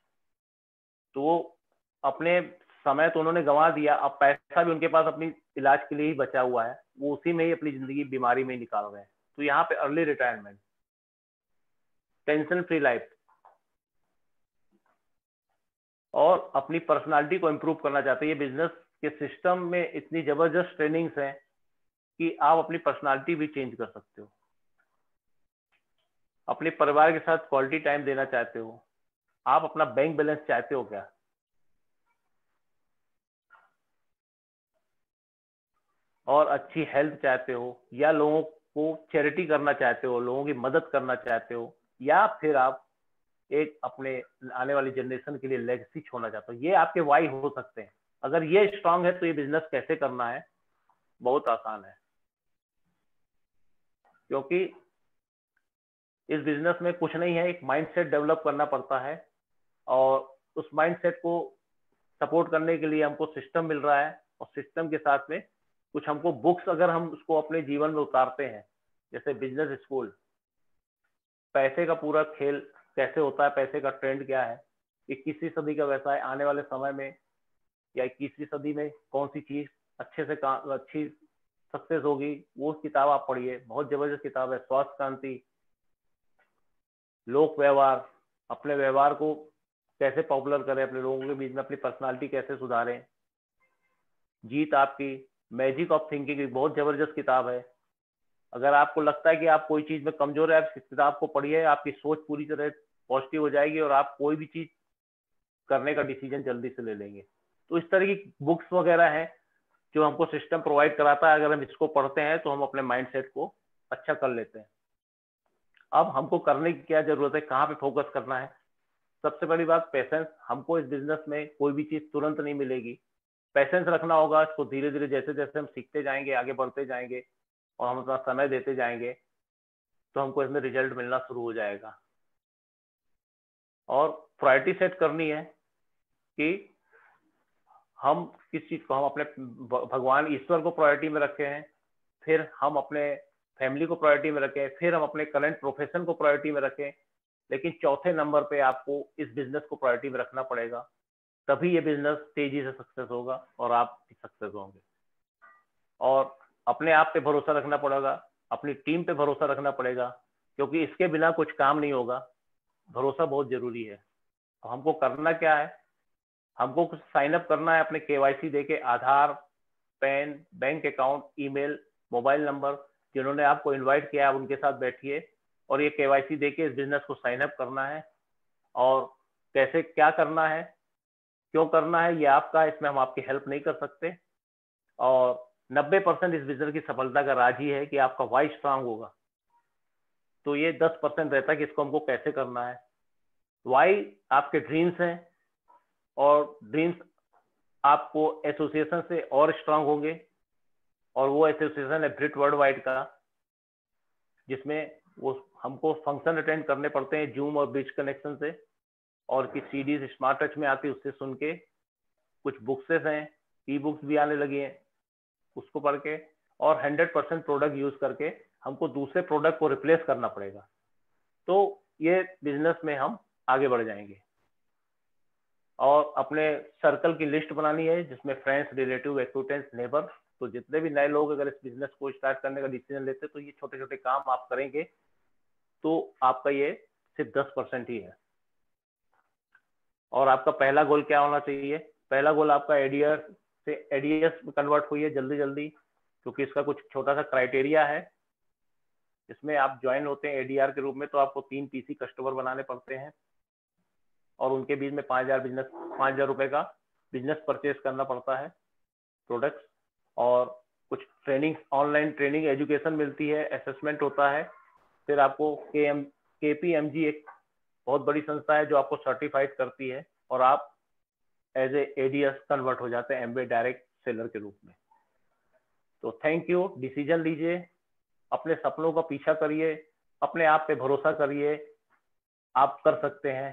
तो वो अपने समय तो उन्होंने गंवा दिया, अब पैसा भी उनके पास अपनी इलाज के लिए ही बचा हुआ है, वो उसी में ही अपनी ज़िंदगी बीमारी में निकाल रहे हैं। तो यहाँ पे early retirement tension free life और अपनी पर्सनालिटी को इम्प्रूव करना चाहते हैं। ये बिज़नेस के सिस्टम में इतनी ज़बरदस्त ट्रेनिंग्स हैं कि आप अपनी पर्सनालिटी भी चेंज कर सकते हो। अपने परिवार के साथ क्वालिटी टाइम देना चाहते हो। आप अपना बैंक बैलेंस चाहते हो क्या? और अच्छी हेल्थ चाहते हो, या लोगों को चैरिटी करना चाहते हो, लोगों की मदद करना चाहते हो, या फिर आप एक अपने आने वाली जनरेशन के लिए लेगसी छोड़ना चाहते हो, ये आपके वाई हो सकते हैं। अगर ये स्ट्रांग है तो ये बिज़नेस कैसे करना है? बहुत आसान है। क्योंकि इस बिज़नेस में कुछ नहीं है, एक माइंडसेट डेवलप करना पड़ता है, और उस माइंडसेट को सपोर्ट करने के लिए हमको सिस्टम मिल रहा है, और सिस्टम के साथ में कुछ हमको बुक्स अगर हम उसको अपने जीवन में उतारते हैं, जैसे बिज़नेस स्कूल पैसे का पूरा खेल कैसे होता है, पैसे का ट्रेंड क्या है इक्कीसवीं सदी का व्यवसाय आने वाले समय में, या इक्कीसवीं सदी में कौन सी चीज़ अच्छे से काम, अच्छी सक्सेस होगी, वो किताब आप पढ़िए, बहुत ज़बरदस्त किताब है, स्वास्थ्य क्रांति, लोक व्यवहार, अपने व्यवहार को कैसे पॉपुलर करें अपने लोगों के बीच में, अपनी पर्सनालिटी कैसे सुधारें, जीत आपकी मैजिक ऑफ़ थिंकिंग एक बहुत ज़बरदस्त किताब है। अगर आपको लगता है कि आप कोई चीज़ में कमज़ोर है, आप इस किताब को पढ़िए, आपकी सोच पूरी तरह पॉजिटिव हो जाएगी और आप कोई भी चीज़ करने का डिसीज़न जल्दी से ले लेंगे। तो इस तरह की बुक्स वगैरह हैं जो हमको सिस्टम प्रोवाइड कराता है। अगर हम इसको पढ़ते हैं तो हम अपने माइंडसेट को अच्छा कर लेते हैं। अब हमको करने की क्या ज़रूरत है? कहाँ पे फोकस करना है? सबसे बड़ी बात, पेशेंस। हमको इस बिज़नेस में कोई भी चीज़ तुरंत नहीं मिलेगी। पेशेंस रखना होगा, इसको धीरे धीरे जैसे जैसे हम सीखते जाएँगे, आगे बढ़ते जाएँगे और हम अपना समय देते जाएँगे तो हमको इसमें रिज़ल्ट मिलना शुरू हो जाएगा। और प्रायोरिटी सेट करनी है कि हम किस चीज़ को, हम अपने भगवान ईश्वर को प्रायोरिटी में रखे हैं, फिर हम अपने फैमिली को प्रायोरिटी में रखें, फिर हम अपने करंट प्रोफेशन को प्रायोरिटी में रखें, लेकिन चौथे नंबर पे आपको इस बिज़नेस को प्रायोरिटी में रखना पड़ेगा। तभी ये बिज़नेस तेज़ी से सक्सेस होगा और आप सक्सेस होंगे। और अपने आप पे भरोसा रखना पड़ेगा, अपनी टीम पे भरोसा रखना पड़ेगा, क्योंकि इसके बिना कुछ काम नहीं होगा। भरोसा बहुत ज़रूरी है। तो हमको करना क्या है? हमको कुछ साइन अप करना है अपने केवाईसी दे के Aadhaar, PAN bank account email mobile number जिन्होंने आपको इनवाइट किया आप उनके साथ बैठिए और ये केवाईसी दे के इस बिज़नेस को साइन अप करना है। और कैसे क्या करना है? क्यों करना है, ये आपका, इसमें हम आपकी हेल्प नहीं कर सकते। और 90 परसेंट इस बिज़नेस की सफलता का राज ही है कि आपका वाई स्ट्रांग होगा। तो ये 10 परसेंट रहता है कि इसको हमको कैसे करना है। वाई आपके ड्रीम्स हैं और ड्रीम्स आपको एसोसिएशन से और स्ट्रांग होंगे और वो एसोसिएशन है ब्रिट वर्ल्ड वाइड का, जिसमें वो हमको फ़ंक्शन अटेंड करने पड़ते हैं जूम और ब्रिज कनेक्शन से। और की सीडीज स्मार्ट टच में आती, उससे सुन के कुछ बुक्सेस हैं ई बुक्स भी आने लगी हैं, उसको पढ़ के और हंड्रेड परसेंट प्रोडक्ट यूज़ करके हमको दूसरे प्रोडक्ट को रिप्लेस करना पड़ेगा। तो ये बिज़नेस में हम आगे बढ़ जाएँगे। और अपने सर्कल की लिस्ट बनानी है, जिसमें फ्रेंड्स रिलेटिव एक्विटेंस नेबर तो जितने भी नए लोग अगर इस बिज़नेस को स्टार्ट करने का डिसीज़न लेते तो ये छोटे छोटे काम आप करेंगे तो आपका ये सिर्फ़ दस परसेंट ही है। और आपका पहला गोल क्या होना चाहिए? पहला गोल आपका एडीएस से एडीएस में कन्वर्ट हुई है जल्दी जल्दी, क्योंकि इसका कुछ छोटा सा क्राइटेरिया है। इसमें आप ज्वाइन होते हैं एडीआर के रूप में तो आपको तीन पीसी कस्टमर बनाने पड़ते हैं। और उनके बीच में पाँच हज़ार बिज़नेस पाँच हज़ार रुपए का बिज़नेस परचेज करना पड़ता है प्रोडक्ट्स और कुछ ट्रेनिंग ऑनलाइन ट्रेनिंग एजुकेशन मिलती है असेसमेंट होता है। फिर आपको के एम के पी एम जी एक बहुत बड़ी संस्था है जो आपको सर्टिफाइड करती है और आप एज ए एडीएस कन्वर्ट हो जाते हैं एमबे डायरेक्ट सेलर के रूप में। तो थैंक यू डिसीज़न लीजिए अपने सपनों का पीछा करिए अपने आप पे भरोसा करिए आप कर सकते हैं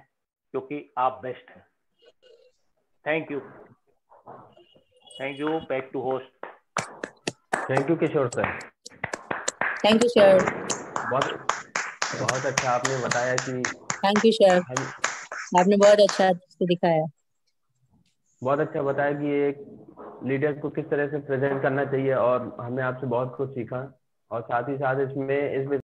क्योंकि आप बेस्ट हैं। Thank you thank you back to host thank you Kishore sir thank you sir बहुत बहुत अच्छा आपने बताया कि थैंक यू शेफ आपने बहुत अच्छा दिखाया। बहुत अच्छा बताया कि एक लीडर को किस तरह से प्रेजेंट करना चाहिए और हमने आपसे बहुत कुछ सीखा और साथ ही साथ इसमें इसमें